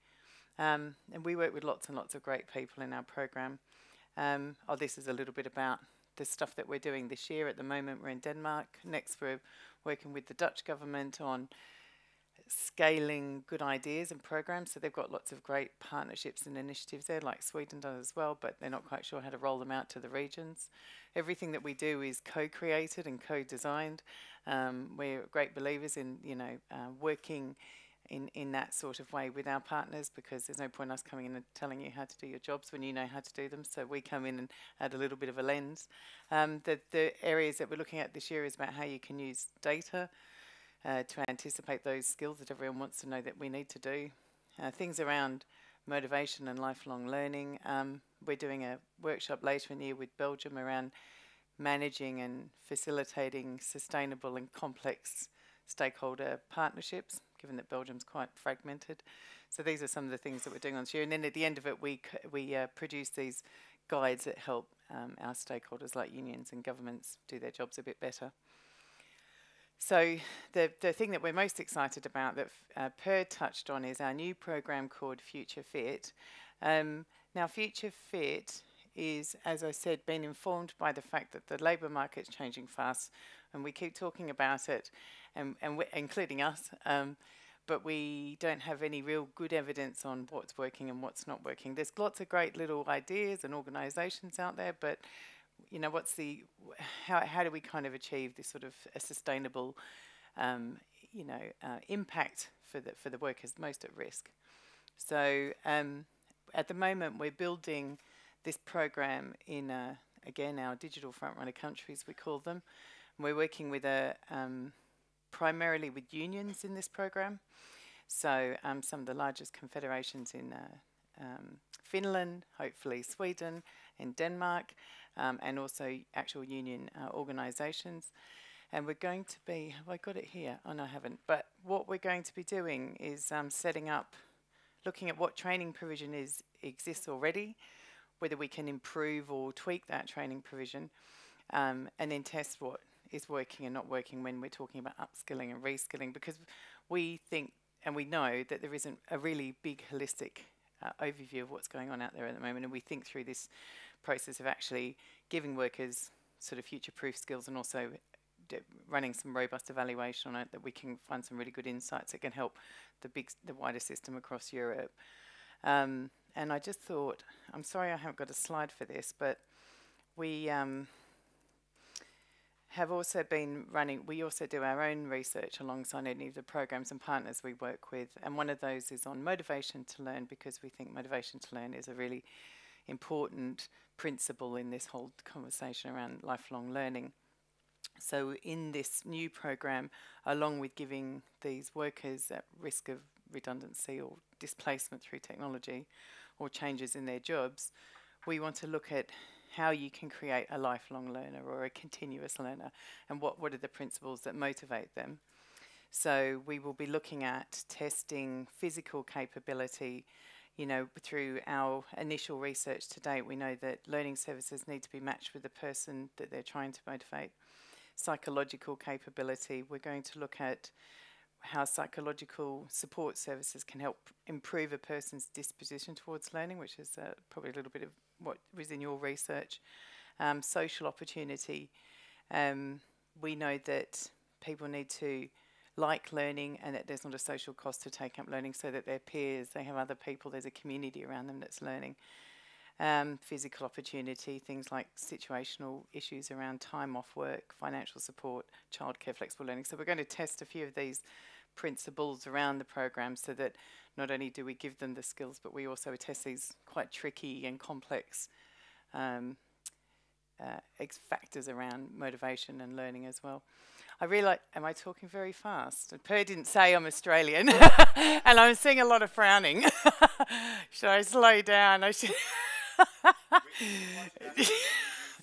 Um, and we work with lots and lots of great people in our program. Um, oh, this is a little bit about the stuff that we're doing this year. At the moment, we're in Denmark. Next, we're working with the Dutch government on scaling good ideas and programs. So they've got lots of great partnerships and initiatives there, like Sweden does as well, but they're not quite sure how to roll them out to the regions. Everything that we do is co-created and co-designed. Um, we're great believers in, you know, uh, working in, in that sort of way with our partners because there's no point us coming in and telling you how to do your jobs when you know how to do them. So we come in and add a little bit of a lens. Um, the, the areas that we're looking at this year is about how you can use data uh, to anticipate those skills that everyone wants to know that we need to do. Uh, things around motivation and lifelong learning. Um, we're doing a workshop later in the year with Belgium around managing and facilitating sustainable and complex stakeholder partnerships given that Belgium's quite fragmented. So these are some of the things that we're doing on year. And then at the end of it, we, we uh, produce these guides that help um, our stakeholders like unions and governments do their jobs a bit better. So the, the thing that we're most excited about that uh, Per touched on is our new program called Future Fit. Um, now Future Fit is, as I said, been informed by the fact that the labour market's changing fast and we keep talking about it and, and including us, um, but we don't have any real good evidence on what's working and what's not working. There's lots of great little ideas and organisations out there, but you know, what's the how how do we kind of achieve this sort of a sustainable, um, you know, uh, impact for the for the workers most at risk? So um, at the moment, we're building this program in again our digital frontrunner countries we call them. we're working with a um, primarily with unions in this program. So um, some of the largest confederations in uh, um, Finland, hopefully Sweden, and Denmark, um, and also actual union uh, organisations. And we're going to be, have I got it here? Oh, no, I haven't. But what we're going to be doing is um, setting up, looking at what training provision is exists already, whether we can improve or tweak that training provision, um, and then test what is working and not working when we're talking about upskilling and reskilling because we think and we know that there isn't a really big holistic uh, overview of what's going on out there at the moment and we think through this process of actually giving workers sort of future-proof skills and also running some robust evaluation on it that we can find some really good insights that can help the big the wider system across Europe. Um, and I just thought I'm sorry I haven't got a slide for this but we um, have also been running, we also do our own research alongside any of the programs and partners we work with. And one of those is on motivation to learn because we think motivation to learn is a really important principle in this whole conversation around lifelong learning. So in this new program, along with giving these workers at risk of redundancy or displacement through technology or changes in their jobs, we want to look at how you can create a lifelong learner or a continuous learner and what, what are the principles that motivate them. So we will be looking at testing physical capability you know, through our initial research to date, we know that learning services need to be matched with the person that they're trying to motivate. Psychological capability, we're going to look at how psychological support services can help improve a person's disposition towards learning, which is uh, probably a little bit of what was in your research. Um, social opportunity, um, we know that people need to like learning and that there's not a social cost to take up learning so that their peers, they have other people, there's a community around them that's learning. Um, physical opportunity, things like situational issues around time off work, financial support, childcare, flexible learning. So we're going to test a few of these principles around the program so that not only do we give them the skills, but we also test these quite tricky and complex um, uh, factors around motivation and learning as well. I realise, am I talking very fast? Per didn't say I'm Australian, [laughs] and I'm seeing a lot of frowning. [laughs] should I slow down? I should.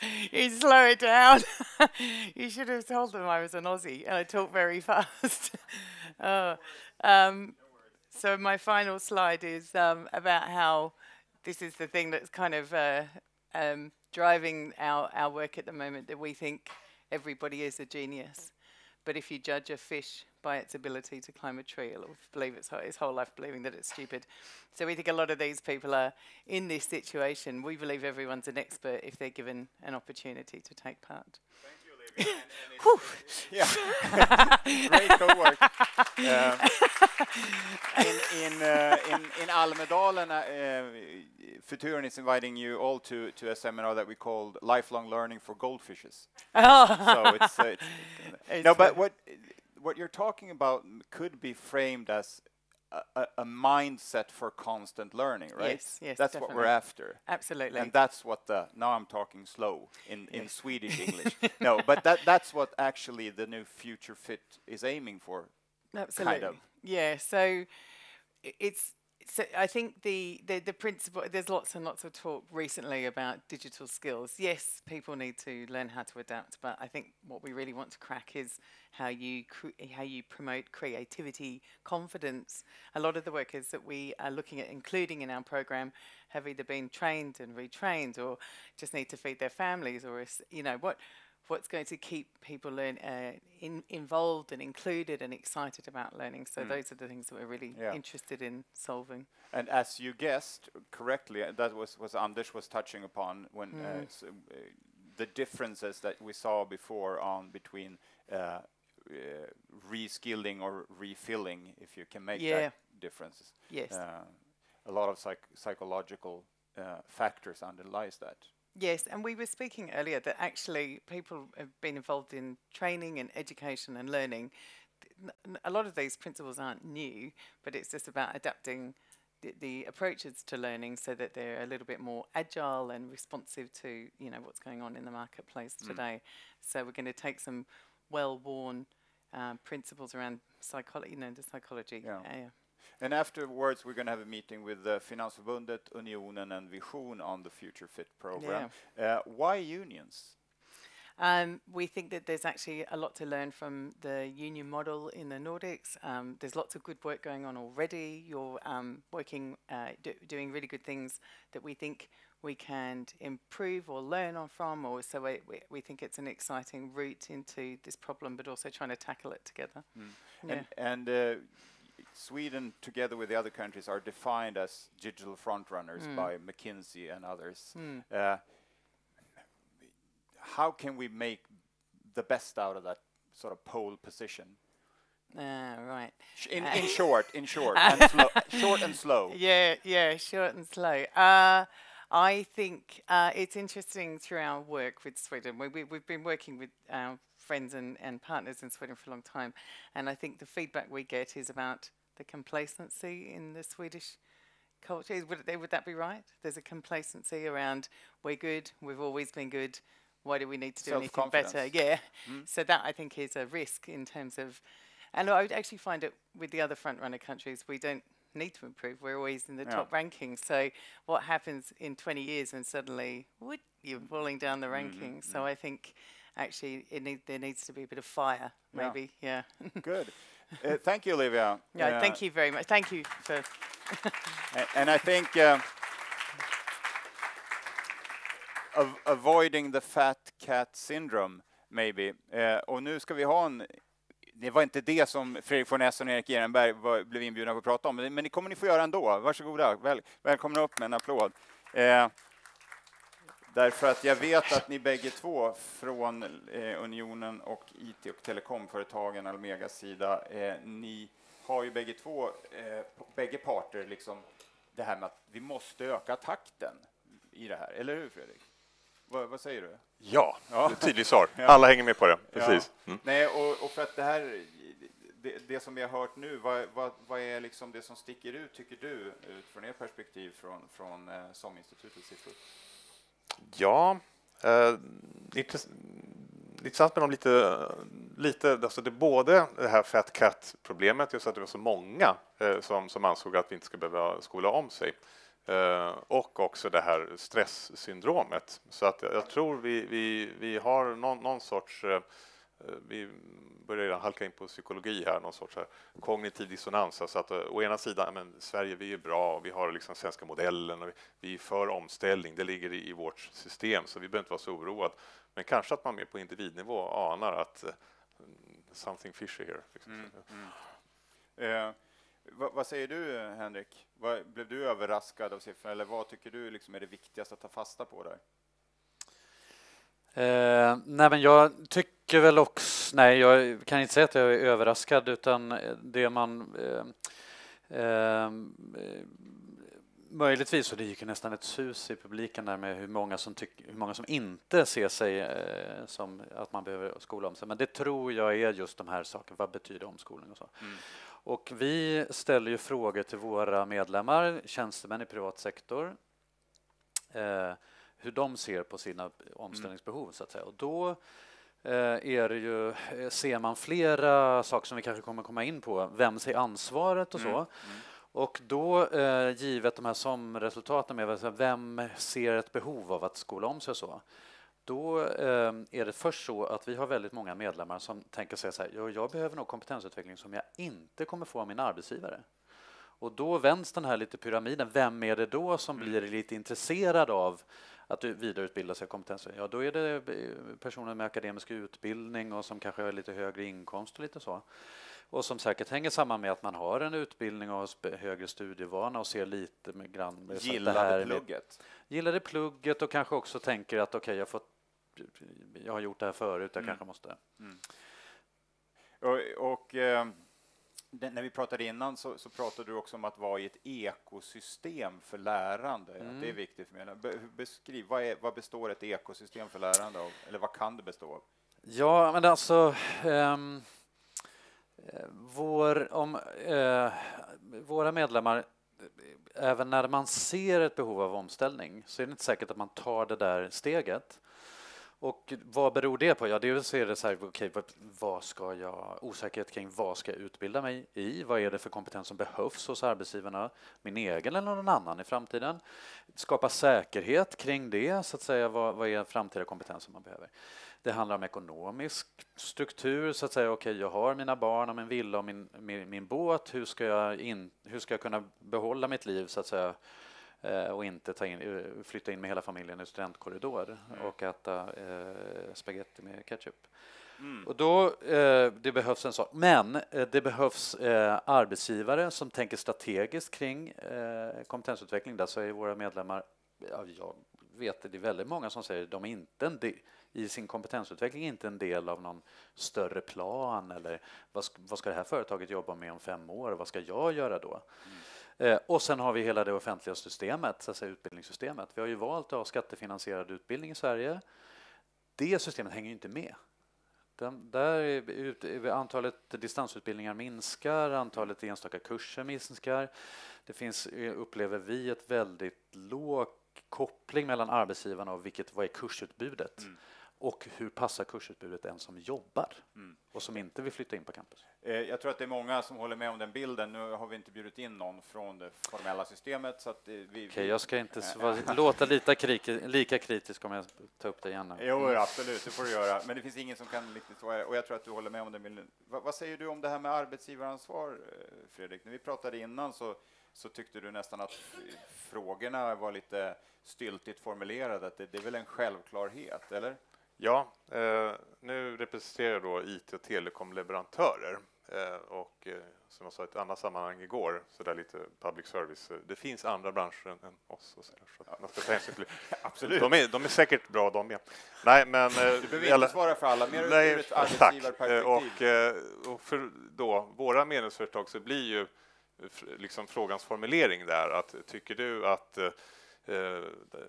[laughs] you slow it down. you should have told them I was an Aussie and I talk very fast. oh, um, so my final slide is um, about how this is the thing that's kind of uh, um, driving our, our work at the moment that we think everybody is a genius. But if you judge a fish by its ability to climb a tree, it'll believe its, its whole life believing that it's stupid. So we think a lot of these people are in this situation. We believe everyone's an expert if they're given an opportunity to take part. [laughs] yeah, [laughs] great homework. Um, in in uh, in in Almedalen, uh, Futuren is inviting you all to to a seminar that we called Lifelong Learning for Goldfishes. Oh. so it's, uh, it's, [laughs] it's no, but what what you're talking about could be framed as a, a, mindset for constant learning, right? Yes, yes, That's definitely. what we're after. Absolutely. And that's what the now I'm talking slow in, in [laughs] Swedish English. no, but that that's what actually the new future fit is aiming for. Absolutely. Kind of. Yeah. So it's so I think the, the, the principle, there's lots and lots of talk recently about digital skills. Yes, people need to learn how to adapt, but I think what we really want to crack is how you how you promote creativity, confidence. A lot of the workers that we are looking at including in our program have either been trained and retrained, or just need to feed their families, or you know what what's going to keep people learn uh, in, involved and included and excited about learning. So mm. those are the things that we're really yeah. interested in solving. And as you guessed correctly, uh, that was was Anders was touching upon when uh, mm. uh, so, the differences that we saw before on between uh, uh, reskilling or refilling, if you can make yeah. that differences. Yes. a lot of psych psychological factors underlies that. Yes, and we were speaking earlier that actually people have been involved in training and education and learning. A lot of these principles aren't new, but it's just about adapting the, the, approaches to learning so that they're a little bit more agile and responsive to you know what's going on in the marketplace mm. today. So we're going to take some well-worn um, principles around psychology, you know, the psychology. Yeah. Uh, and afterwards, we're going to have a meeting with uh, Finansförbundet, Unionen, and Vision on the Future Fit program. Yeah. Uh, why unions? Um, we think that there's actually a lot to learn from the union model in the Nordics. Um, there's lots of good work going on already. You're um, working, uh, do doing really good things that we think we can improve or learn on from, or so we, we, we, think it's an exciting route into this problem, but also trying to tackle it together. Mm. Yeah. And, and uh, Sweden, together with the other countries, are defined as digital frontrunners mm. by McKinsey and others. Mm. Uh, how can we make the best out of that sort of pole position? Uh, right. In, in short, in [laughs] short, and slow, short and slow. [laughs] Yeah, yeah, short and slow. Uh, I think uh, it's interesting through our work with Sweden. We, we, we've been working with our friends and, and partners in Sweden for a long time, and I think the feedback we get is about the complacency in the Swedish culture. Would, would that be right? There's a complacency around we're good, we've always been good. Why do we need to do anything better? Yeah. Mm. So that I think is a risk in terms of, and I would actually find it with the other front runner countries. We don't need to improve. We're always in the yeah. top rankings. So what happens in 20 years and suddenly you're falling down the mm -hmm. rankings? So I think actually need, there needs to be a bit of fire, maybe. Yeah. yeah. [laughs] Good. Uh, thank you, Olivia. Yeah, uh, thank you very much. Thank you for. And, and I think uh, av- avoiding the fat cat syndrome, maybe. Eh, och nu ska vi ha en... Det var inte det som Fredrik von Essen och Erik Ehrenberg var, blev inbjudna att prata om, men, men det kommer ni få göra ändå. Varsågoda, Väl, välkomna upp med en applåd. Eh, därför att jag vet att ni bägge två från eh, Unionen och IT och telekomföretagen, Almegas sida, eh, ni har ju bägge två, eh, bägge parter, liksom det här med att vi måste öka takten i det här. Eller hur Fredrik? Vad, vad säger du? Ja, Ja. tydligt svar. [laughs] Alla hänger med på det. Precis. Ja. Mm. Nej, och, och för att det här, det, det som vi har hört nu, vad, vad, vad är liksom det som sticker ut, tycker du, utifrån ert perspektiv från, från eh, SOM-institutets siffror? Ja, eh, intress- intressant med dem lite, lite alltså det är både det här fat cat-problemet, just att det var så många eh, som, som ansåg att vi inte skulle behöva skola om sig, eh, och också det här stresssyndromet. Så att jag, jag tror vi, vi, vi har någon, någon sorts eh, vi börjar redan halka in på psykologi här, någon sorts här kognitiv dissonans. Alltså att, eh, å ena sidan, men Sverige, vi är bra, och vi har liksom svenska modellen och vi, vi är för omställning, det ligger i, vårt system, så vi behöver inte vara så oroade. Men kanske att man mer på individnivå anar att eh, something fishy here. Liksom. Eh, vad, vad säger du, Henrik? Vad, blev du överraskad av siffrorna, eller vad tycker du liksom är det viktigaste att ta fasta på där? Eh, nej, men jag tycker väl också, nej, jag kan inte säga att jag är överraskad, utan det man eh, eh, Möjligtvis, och det gick ju nästan ett sus i publiken där med hur många som, tyck, hur många som inte ser sig eh, som att man behöver skola om sig. Men det tror jag är just de här sakerna. Vad betyder omskolning och så? Mm. Och vi ställer ju frågor till våra medlemmar, tjänstemän i privat sektor, eh, hur de ser på sina omställningsbehov så att säga. Och då eh, är det ju, eh, ser man flera saker som vi kanske kommer komma in på. Vem ser ansvaret och så? Mm. Och då, eh, givet de här som-resultaten med vem ser ett behov av att skola om sig och så, då eh, är det först så att vi har väldigt många medlemmar som tänker sig så här, "Ja, jag behöver nog kompetensutveckling som jag inte kommer få av min arbetsgivare. Och då vänds den här lite pyramiden. Vem är det då som blir lite intresserad av att du vidareutbilda sig kompetens? Ja, då är det eh, personer med akademisk utbildning och som kanske har lite högre inkomst och lite så. Och som säkert hänger samman med att man har en utbildning och har högre studievana och ser lite med grann... här Gillade är- plugget? Gillade plugget och kanske också tänker att okej, jag, har fått- jag har gjort det här förut, jag Mm. kanske måste... Och, och eh, det, när vi pratade innan så, så pratade du också om att vara i ett ekosystem för lärande. Mm. det är viktigt för mig. Be, beskriv, vad, är, vad består ett ekosystem för lärande av? Eller vad kan det bestå av? Ja, men alltså... eh, vår, om, eh, våra medlemmar, eh, även när man ser ett behov av omställning så är det inte säkert att man tar det där steget. Och vad beror det på? Ja, dels är det så här, okay, vad, ska jag, osäkerhet kring vad ska jag utbilda mig i? Vad är det för kompetens som behövs hos arbetsgivarna, min egen eller någon annan i framtiden? Skapa säkerhet kring det, så att säga, vad, vad är framtida kompetens som man behöver? Det handlar om ekonomisk struktur, så att säga, okej, okay, jag har mina barn och min villa och min, min, min båt, hur ska, jag in, hur ska jag kunna behålla mitt liv, så att säga, och inte ta in, eh, flytta in med hela familjen i studentkorridor och äta eh, spaghetti med ketchup. Och då, eh, det behövs en sak. Men eh, det behövs eh, arbetsgivare som tänker strategiskt kring eh, kompetensutveckling. Där säger våra medlemmar, ja, jag vet det är väldigt många som säger de är inte en del, i sin kompetensutveckling inte en del av någon större plan eller vad ska, vad ska det här företaget jobba med om fem år? Vad ska jag göra då? Eh, och sen har vi hela det offentliga systemet, så att säga, utbildningssystemet. Vi har ju valt att ha skattefinansierad utbildning i Sverige. Det systemet hänger ju inte med. Den, där ut, antalet distansutbildningar minskar, antalet enstaka kurser minskar. Det finns, eh, upplever vi, ett väldigt låg koppling mellan arbetsgivarna och vilket, vad är kursutbudet mm och hur passar kursutbudet den som jobbar och som inte vill flytta in på campus. Eh, Jag tror att det är många som håller med om den bilden. Nu har vi inte bjudit in någon från det formella systemet. Så att eh, vi, Okej, jag ska inte vara- låta lite kriki, lika kritisk om jag tar upp det igen. Jo, absolut, det får du göra. Men det finns ingen som kan riktigt svara. Och jag tror att du håller med om den bilden. Vad, vad säger du om det här med arbetsgivaransvar, eh, Fredrik? När vi pratade innan så, så tyckte du nästan att frågorna var lite styltigt formulerade, att det, det är väl en självklarhet, eller? Ja, eh, nu representerar jag då IT och telekomleverantörer eh, och eh, som jag sa i ett annat sammanhang igår, så där lite public service. Det finns andra branscher än, än oss och så, så man ska ta hänsyn till Absolut. De är, de är säkert bra de med. Nej, men... eh, Du behöver inte svara för alla, mer ur ett arbetsgivarperspektiv. Och, eh, och för då, våra medlemsföretag så blir ju liksom frågans formulering där att tycker du att eh, eh,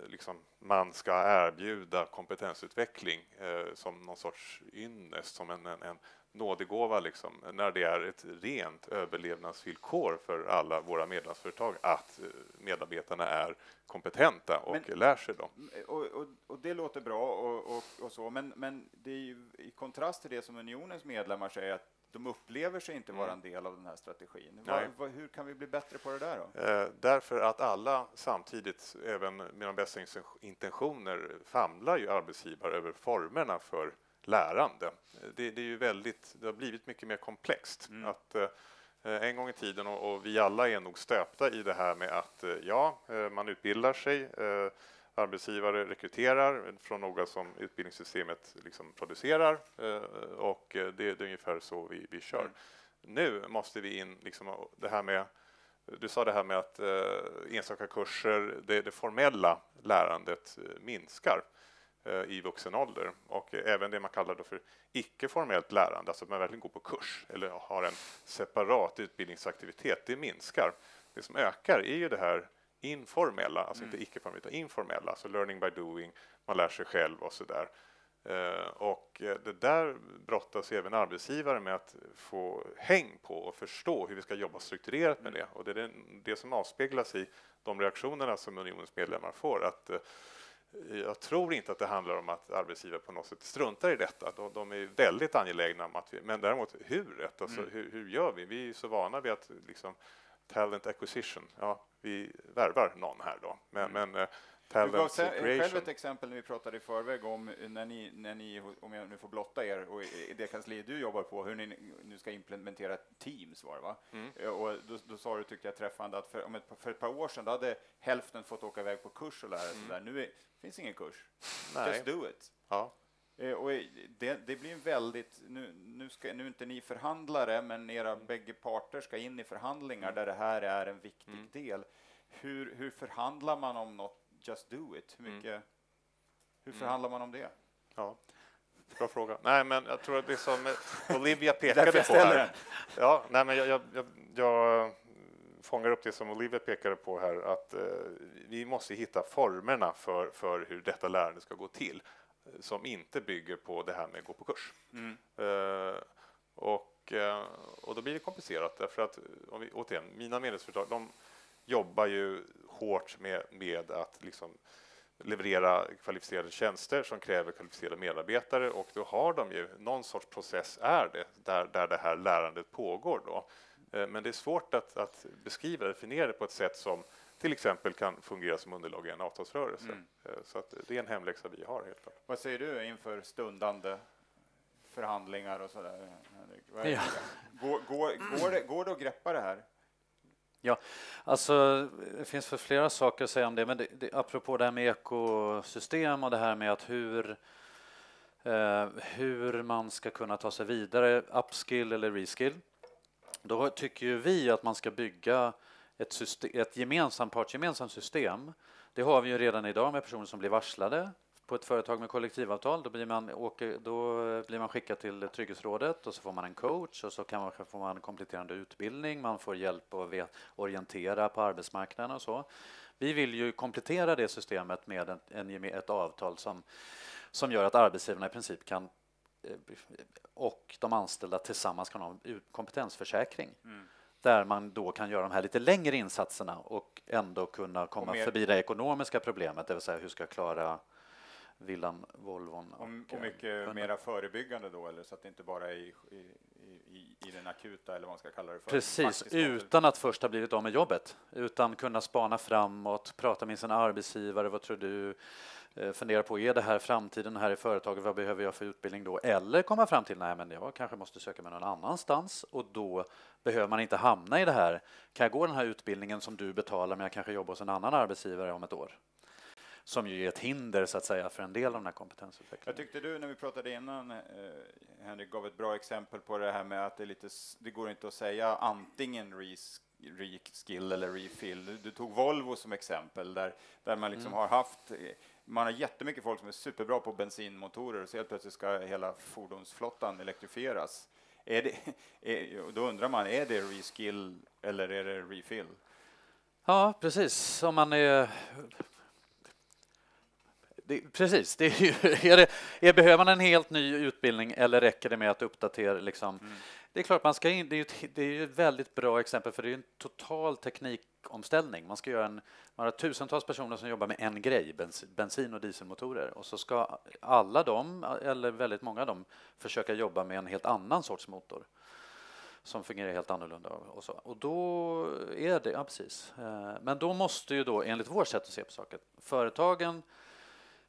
liksom man ska erbjuda kompetensutveckling eh, som någon sorts ynnest, som en, en, en nådegåva, liksom, när det är ett rent överlevnadsvillkor för alla våra medlemsföretag att medarbetarna är kompetenta och Men- lär sig dem. Och, och, och det låter bra och, och, och så, men, men det är ju i kontrast till det som unionens medlemmar säger att de upplever sig inte vara en del av den här strategin. Vad- hur kan vi bli bättre på det där då? Eh, därför att alla samtidigt, även med de bästa intentioner, famlar ju arbetsgivare över formerna för lärande. Eh, Det, det är ju väldigt, det har blivit mycket mer komplext. Mm. Att, eh, en gång i tiden, och, och vi alla är nog stöpta i det här med att eh, ja, eh, man utbildar sig, eh, arbetsgivare rekryterar från några som utbildningssystemet liksom producerar eh, och eh, det, det är ungefär så vi, vi kör. Mm. Nu måste vi in, liksom, det här med du sa det här med att eh, enstaka kurser, det, det formella lärandet eh, minskar eh, i vuxen ålder och även det man kallar då för icke-formellt lärande, alltså att man verkligen går på kurs eller har en separat utbildningsaktivitet, det minskar. Det som ökar är ju det här informella, alltså inte icke-formella, utan informella, alltså learning by doing, man lär sig själv och så där. Eh, Och eh, det där brottas även arbetsgivare med att få häng på och förstå hur vi ska jobba strukturerat med det. Och det är det, det som avspeglas i de reaktionerna som unionens medlemmar får. Att, eh, jag tror inte att det handlar om att arbetsgivare på något sätt struntar i detta. De, de är väldigt angelägna om att vi, men däremot huret, alltså hur, hur gör vi? Vi är så vana vid att liksom, talent acquisition, ja, vi värvar någon här då, men, men eh, Du gav talent själv ett exempel när vi pratade i förväg om när ni, när ni, om jag nu får blotta er, och i det kansli du jobbar på, hur ni nu ska implementera Teams var det va? Mm. Eh, Och då, då sa du, tyckte jag träffande, att för, om ett, för ett par år sedan hade hälften fått åka iväg på kurs och lära sig där. Nu är, finns ingen kurs. Mm. Nej. Just do it. Ja. Eh, Och det, det blir en väldigt, nu, nu, ska, nu är inte ni förhandlare, men era bägge parter ska in i förhandlingar där det här är en viktig Mm. del. Hur, hur förhandlar man om något just do it? Hur, Mm. mycket, hur Mm. förhandlar man om det? Ja, bra fråga. Nej, men jag tror att det som Olivia [laughs] pekade på här. Ja, nej, men jag, jag, jag, jag fångar upp det som Olivia pekade på här, att eh, vi måste hitta formerna för, för hur detta lärande ska gå till, som inte bygger på det här med att gå på kurs. Mm. Eh, och, eh, och då blir det komplicerat, därför att, om vi, återigen, mina medlemsföretag, de jobbar ju hårt med, med att liksom leverera kvalificerade tjänster som kräver kvalificerade medarbetare och då har de ju någon sorts process är det där, där det här lärandet pågår då. Eh, Men det är svårt att, att beskriva, definiera det på ett sätt som till exempel kan fungera som underlag i en avtalsrörelse. Mm. Eh, Så att det är en hemläxa vi har helt klart. Vad säger du inför stundande förhandlingar och sådär? Ja. Går, går, går, det, går det att greppa det här? Alltså, det finns för flera saker att säga om det, men det, det, apropå det här med ekosystem och det här med att hur, eh, hur man ska kunna ta sig vidare, upskill eller reskill, då tycker ju vi att man ska bygga ett, system, ett gemensamt, partsgemensamt system. Det har vi ju redan idag med personer som blir varslade på ett företag med kollektivavtal. Då blir man, åker, då blir man skickad till Trygghetsrådet och så får man en coach och så kan man, får man kompletterande utbildning. Man får hjälp att vet, orientera på arbetsmarknaden och så. Vi vill ju komplettera det systemet med en, en, ett avtal som, som gör att arbetsgivarna i princip kan eh, och de anställda tillsammans kan ha en kompetensförsäkring Mm där man då kan göra de här lite längre insatserna och ändå kunna komma mer- förbi det ekonomiska problemet, det vill säga hur ska jag klara villan, Volvon. Och, och eh, mycket kunder. mera förebyggande då, eller så att det inte bara är i, i, i, i den akuta, eller vad man ska kalla det för. Precis, utan att först ha blivit av med jobbet. Utan kunna spana framåt, prata med sin arbetsgivare. Vad tror du? Eh, Fundera på, är det här framtiden här i företaget? Vad behöver jag för utbildning då? Eller komma fram till, nej men jag kanske måste söka mig någon annanstans och då behöver man inte hamna i det här. Kan jag gå den här utbildningen som du betalar men jag kanske jobbar hos en annan arbetsgivare om ett år? Som ju är ett hinder så att säga för en del av den här Jag kompetensutvecklingen. tyckte du, när vi pratade innan, eh, Henrik gav ett bra exempel på det här med att det, är lite, det går inte att säga antingen res- reskill eller refill. Du, du tog Volvo som exempel, där, där man liksom Mm. har haft eh, man har jättemycket folk som är superbra på bensinmotorer och så helt plötsligt ska hela fordonsflottan elektrifieras. Är det, [laughs] är, då undrar man, är det reskill eller är det refill? Ja, precis. Om man är... Det, precis. Det är ju, [laughs] är det, är, behöver man en helt ny utbildning eller räcker det med att uppdatera? Liksom? Mm. Det är klart, man ska in, det, är ju ett, det är ju ett väldigt bra exempel för det är en total teknikomställning. Man ska göra en, man har tusentals personer som jobbar med en grej, bens, bensin och dieselmotorer och så ska alla de, eller väldigt många av dem, försöka jobba med en helt annan sorts motor som fungerar helt annorlunda och så. Och då är det, ja precis. Eh, Men då måste ju då, enligt vårt sätt att se på saken, företagen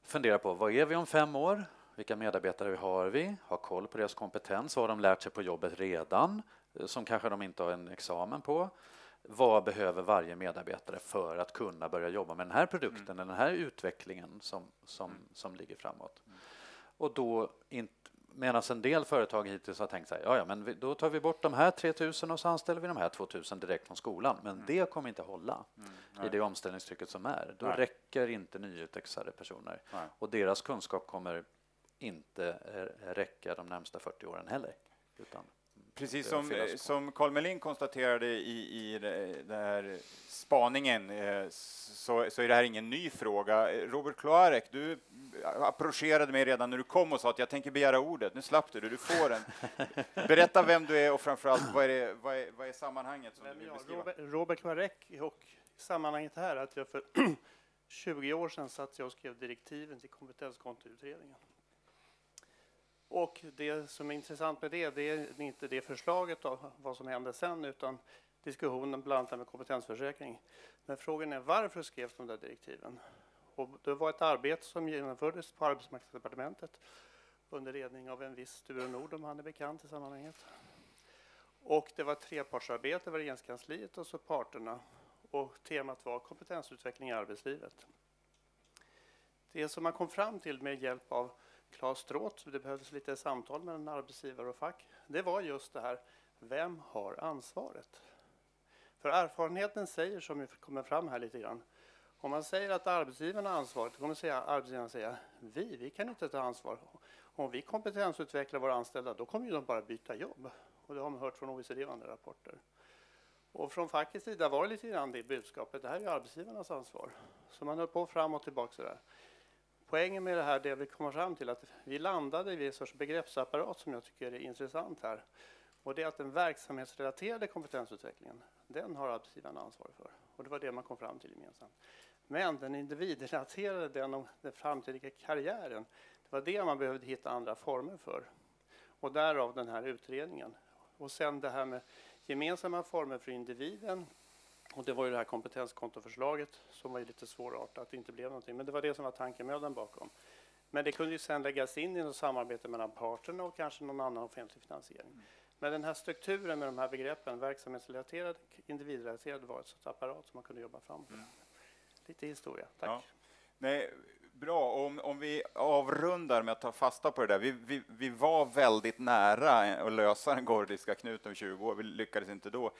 fundera på vad är vi om fem år? Vilka medarbetare har vi? Ha koll på deras kompetens. Vad har de lärt sig på jobbet redan? eh, Som kanske de inte har en examen på. Vad behöver varje medarbetare för att kunna börja jobba med den här produkten, eller den här utvecklingen som, som, som ligger framåt? Och då inte Medan en del företag hittills har tänkt så här, ja, ja, men vi, då tar vi bort de här 3000 och så anställer vi de här 2000 direkt från skolan. Men det kommer inte hålla i det omställningstrycket som är. Då Nej. räcker inte nyutexade personer Nej. och deras kunskap kommer inte eh, räcka de närmsta 40 åren heller. Utan Precis är som, eh, som Carl Melin konstaterade i, i den här spaningen eh, så, så är det här ingen ny fråga. Eh, Robert Kloarek, du approcherade mig redan när du kom och sa att jag tänker begära ordet. Nu slapp du det, du får den. [laughs] Berätta vem du är och framförallt vad är, det, vad är, vad är sammanhanget som du vill beskriva? Robert, Robert Kvarek och sammanhanget här att jag för [clears throat] 20 år sedan satt jag och skrev direktiven till kompetenskontoutredningen. Och det som är intressant med det, det är inte det förslaget av vad som hände sen, utan diskussionen bland annat med kompetensförsäkring. Men frågan är varför skrevs de där direktiven? Och det var ett arbete som genomfördes på Arbetsmarknadsdepartementet under ledning av en viss Sture Nord, om han är bekant i sammanhanget. Och det var trepartsarbete över Regeringskansliet och så parterna. Och temat var kompetensutveckling i arbetslivet. Det som man kom fram till med hjälp av Claes Stråth, det behövdes lite samtal mellan arbetsgivare och fack, det var just det här, vem har ansvaret? För erfarenheten säger, som vi kommer fram här lite grann, om man säger att arbetsgivarna har ansvaret, då kommer säga, arbetsgivarna säga, vi, vi kan inte ta ansvar. Om vi kompetensutvecklar våra anställda, då kommer ju de bara byta jobb. Och det har man hört från OECD och andra rapporter. Och från fackets sida var det lite grann det budskapet. Det här är ju arbetsgivarnas ansvar. Så man höll på fram och tillbaka sådär. Poängen med det här, det vi kommer fram till, att vi landade i en sorts begreppsapparat som jag tycker är intressant här. Och det är att den verksamhetsrelaterade kompetensutvecklingen, den har arbetsgivarna ansvar för. Och det var det man kom fram till gemensamt. Men den individrelaterade, den om den framtida karriären, det var det man behövde hitta andra former för. Och därav den här utredningen. Och sen det här med gemensamma former för individen. Och det var ju det här kompetenskontoförslaget som var ju lite svårartat, att det inte blev någonting. Men det var det som var tankemödan bakom. Men det kunde ju sen läggas in i något samarbete mellan parterna och kanske någon annan offentlig finansiering. Men den här strukturen med de här begreppen, verksamhetsrelaterad, individrelaterad, var ett sorts apparat som man kunde jobba fram. Lite historia. Tack. Ja. Nej, bra, om, om vi avrundar med att ta fasta på det där. Vi, vi, vi var väldigt nära att lösa den gordiska knuten om 20 år, vi lyckades inte då.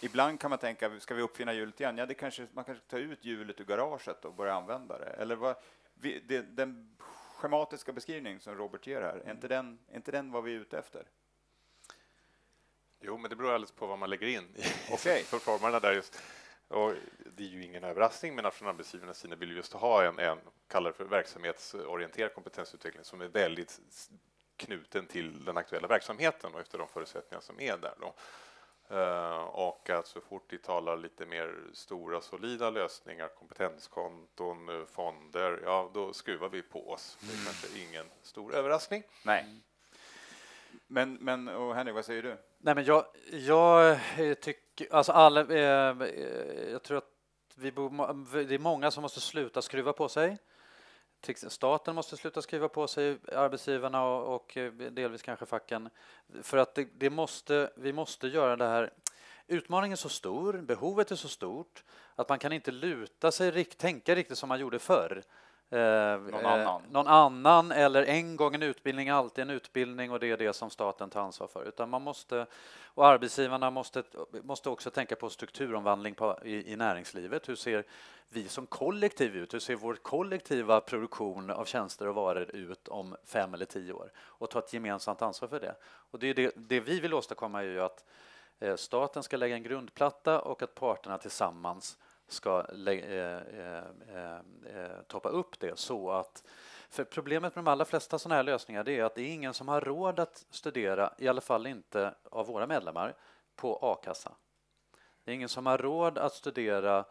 Ibland kan man tänka, ska vi uppfinna hjulet igen? Ja, det kanske, man kanske tar ut hjulet ur garaget och börjar använda det. Eller vad, vi, det, den schematiska beskrivning som Robert ger här, är inte den, är inte den vad vi är ute efter? Jo, men det beror alldeles på vad man lägger in i Okej. [laughs] för formerna där. Just. Och det är ju ingen överraskning, men från arbetsgivarnas sida vill vi just ha en, en kallar för verksamhetsorienterad kompetensutveckling som är väldigt knuten till den aktuella verksamheten och efter de förutsättningar som är där. Då. Eh, och att så fort vi talar lite mer stora solida lösningar, kompetenskonton, eh, fonder, ja då skruvar vi på oss. Det är kanske ingen stor överraskning. Nej. Men, men och Henrik, vad säger du? Nej, men jag, jag eh, mycket, alltså alla, eh, eh, jag tror att vi bor, det är många som måste sluta skruva på sig. Staten måste sluta skriva på sig, arbetsgivarna och, och eh, delvis kanske facken. För att det, det, måste, vi måste göra det här. Utmaningen är så stor, behovet är så stort att man kan inte luta sig, tänka riktigt som man gjorde förr. Eh, någon, annan. någon annan eller en gång en utbildning, alltid en utbildning och det är det som staten tar ansvar för. Utan man måste, och arbetsgivarna måste, måste också tänka på strukturomvandling på, i, i näringslivet. Hur ser vi som kollektiv ut? Hur ser vår kollektiva produktion av tjänster och varor ut om fem eller tio år? Och ta ett gemensamt ansvar för det. Och det, är det, det vi vill åstadkomma är ju att eh, staten ska lägga en grundplatta och att parterna tillsammans ska eh, eh, eh, toppa upp det så att för problemet med de allra flesta sådana här lösningar det är att det är ingen som har råd att studera, i alla fall inte av våra medlemmar, på a-kassa. Det är ingen som har råd att studera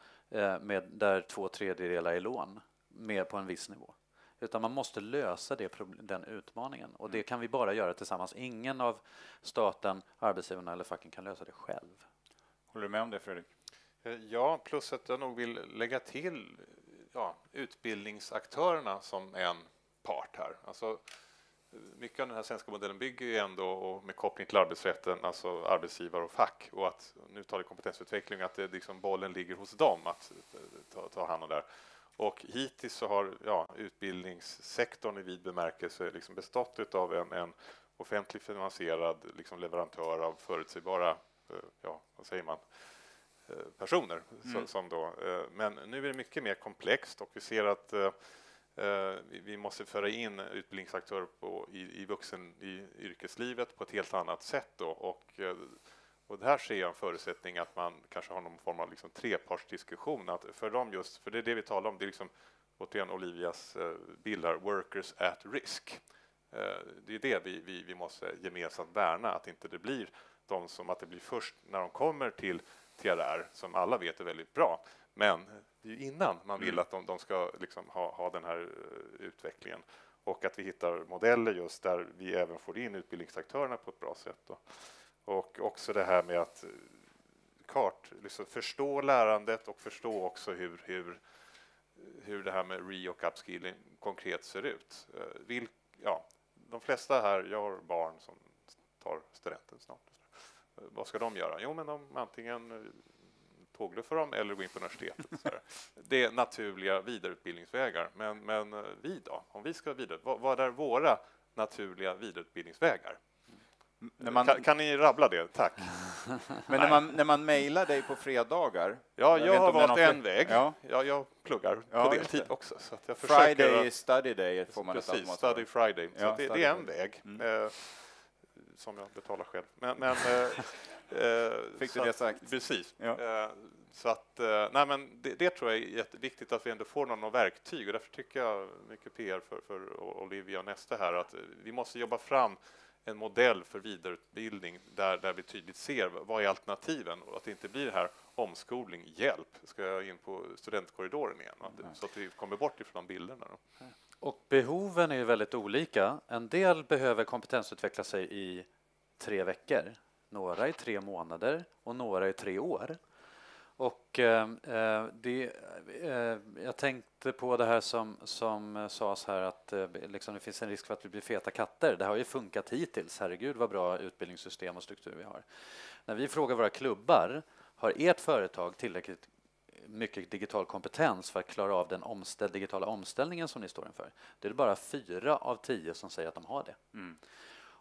med, där två tredjedelar är lån med på en viss nivå. Utan man måste lösa det, den utmaningen och det kan vi bara göra tillsammans. Ingen av staten, arbetsgivarna eller facken kan lösa det själv. Håller du med om det Fredrik? Eh, ja, plus att jag nog vill lägga till ja, utbildningsaktörerna som en part här. Alltså, eh, mycket av den här svenska modellen bygger ju ändå och med koppling till arbetsrätten, alltså arbetsgivare och fack och att nu tar det kompetensutveckling att det liksom bollen ligger hos dem att eh, ta, ta hand om det här. Och hittills så har ja, utbildningssektorn i vid bemärkelse liksom bestått av en, en offentligt finansierad liksom leverantör av förutsägbara, ja, vad säger man, personer. Mm. Som då, eh, men nu är det mycket mer komplext och vi ser att eh, vi måste föra in utbildningsaktörer på, i, i vuxen i yrkeslivet på ett helt annat sätt. Då. Och, och det här ser jag en förutsättning att man kanske har någon form av liksom trepartsdiskussion. Att för dem just, för det är det vi talar om, det är liksom återigen Olivias bild här, workers at risk. Det är det vi, vi, vi måste gemensamt värna, att inte det blir de som att det blir först när de kommer till TRR som alla vet är väldigt bra. Men det är innan man vill mm. att de, de ska liksom ha, ha den här uh, utvecklingen och att vi hittar modeller just där vi även får in utbildningsaktörerna på ett bra sätt. Då. Och också det här med att eh, kart, liksom förstå lärandet och förstå också hur, hur, hur det här med re och upskilling konkret ser ut. Uh, vil, ja, de flesta här, jag har barn som tar studenten snart. Vad ska de göra? Jo, men de antingen eh, tågluffar de eller går in på universitetet. [laughs] det är naturliga vidareutbildningsvägar. Men, men eh, vi då? Om vi ska vidare, vad, vad är våra naturliga vidareutbildningsvägar? Man, kan, kan, ni rabbla det? Tack. [laughs] Men när man, när man mejlar dig på fredagar? Ja, jag, jag har valt en väg. Ja. Ja, jag pluggar ja, på deltid också. Så jag Friday att, study day får man Precis, study Friday. Så ja, det, det, är en väg. Mm. Som jag betalar själv. Men, men eh, [laughs] eh Fick du det sagt? Precis. Ja. Eh, så att, nej men det, det, tror jag är jätteviktigt att vi ändå får någon verktyg och därför tycker jag mycket PR för, för Olivia och nästa här att vi måste jobba fram en modell för vidareutbildning där, där vi tydligt ser vad är alternativen och att det inte blir det här omskolning, hjälp, ska jag in på studentkorridoren igen? Så att vi kommer bort ifrån de bilderna. Då. Och behoven är ju väldigt olika. En del behöver kompetensutveckla sig i tre veckor, några i tre månader och några i tre år. Och eh, eh, det, eh, jag tänkte på det här som, som sades här att eh, liksom det finns en risk för att vi blir feta katter. Det har ju funkat hittills. Herregud vad bra utbildningssystem och struktur vi har. När vi frågar våra klubbar, har ert företag tillräckligt mycket digital kompetens för att klara av den omställ digitala omställningen som ni står inför. Det är bara fyra av tio som säger att de har det. Mm.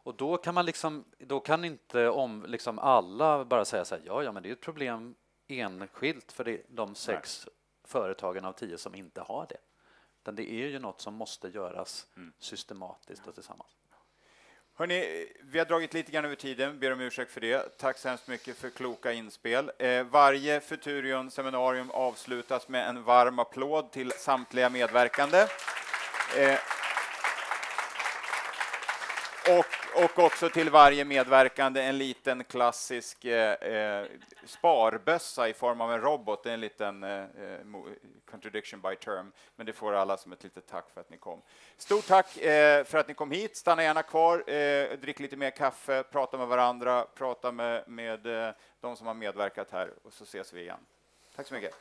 Och då kan man liksom, då kan inte om liksom alla bara säga så här, ja, ja, men det är ett problem enskilt för det, de sex Nej. företagen av tio som inte har det. Utan det är ju något som måste göras mm. systematiskt och tillsammans. Hörrni, vi har dragit lite grann över tiden, ber om ursäkt för det. Tack så hemskt mycket för kloka inspel. Eh, varje Futurion seminarium avslutas med en varm applåd till samtliga medverkande. Eh, och och också till varje medverkande en liten klassisk eh, eh, sparbössa i form av en robot. Det är en liten eh, eh contradiction by term, men det får alla som ett litet tack för att ni kom. Stort tack eh, för att ni kom hit. Stanna gärna kvar, eh, drick lite mer kaffe, prata med varandra, prata med, med eh, de som har medverkat här och så ses vi igen. Tack så mycket.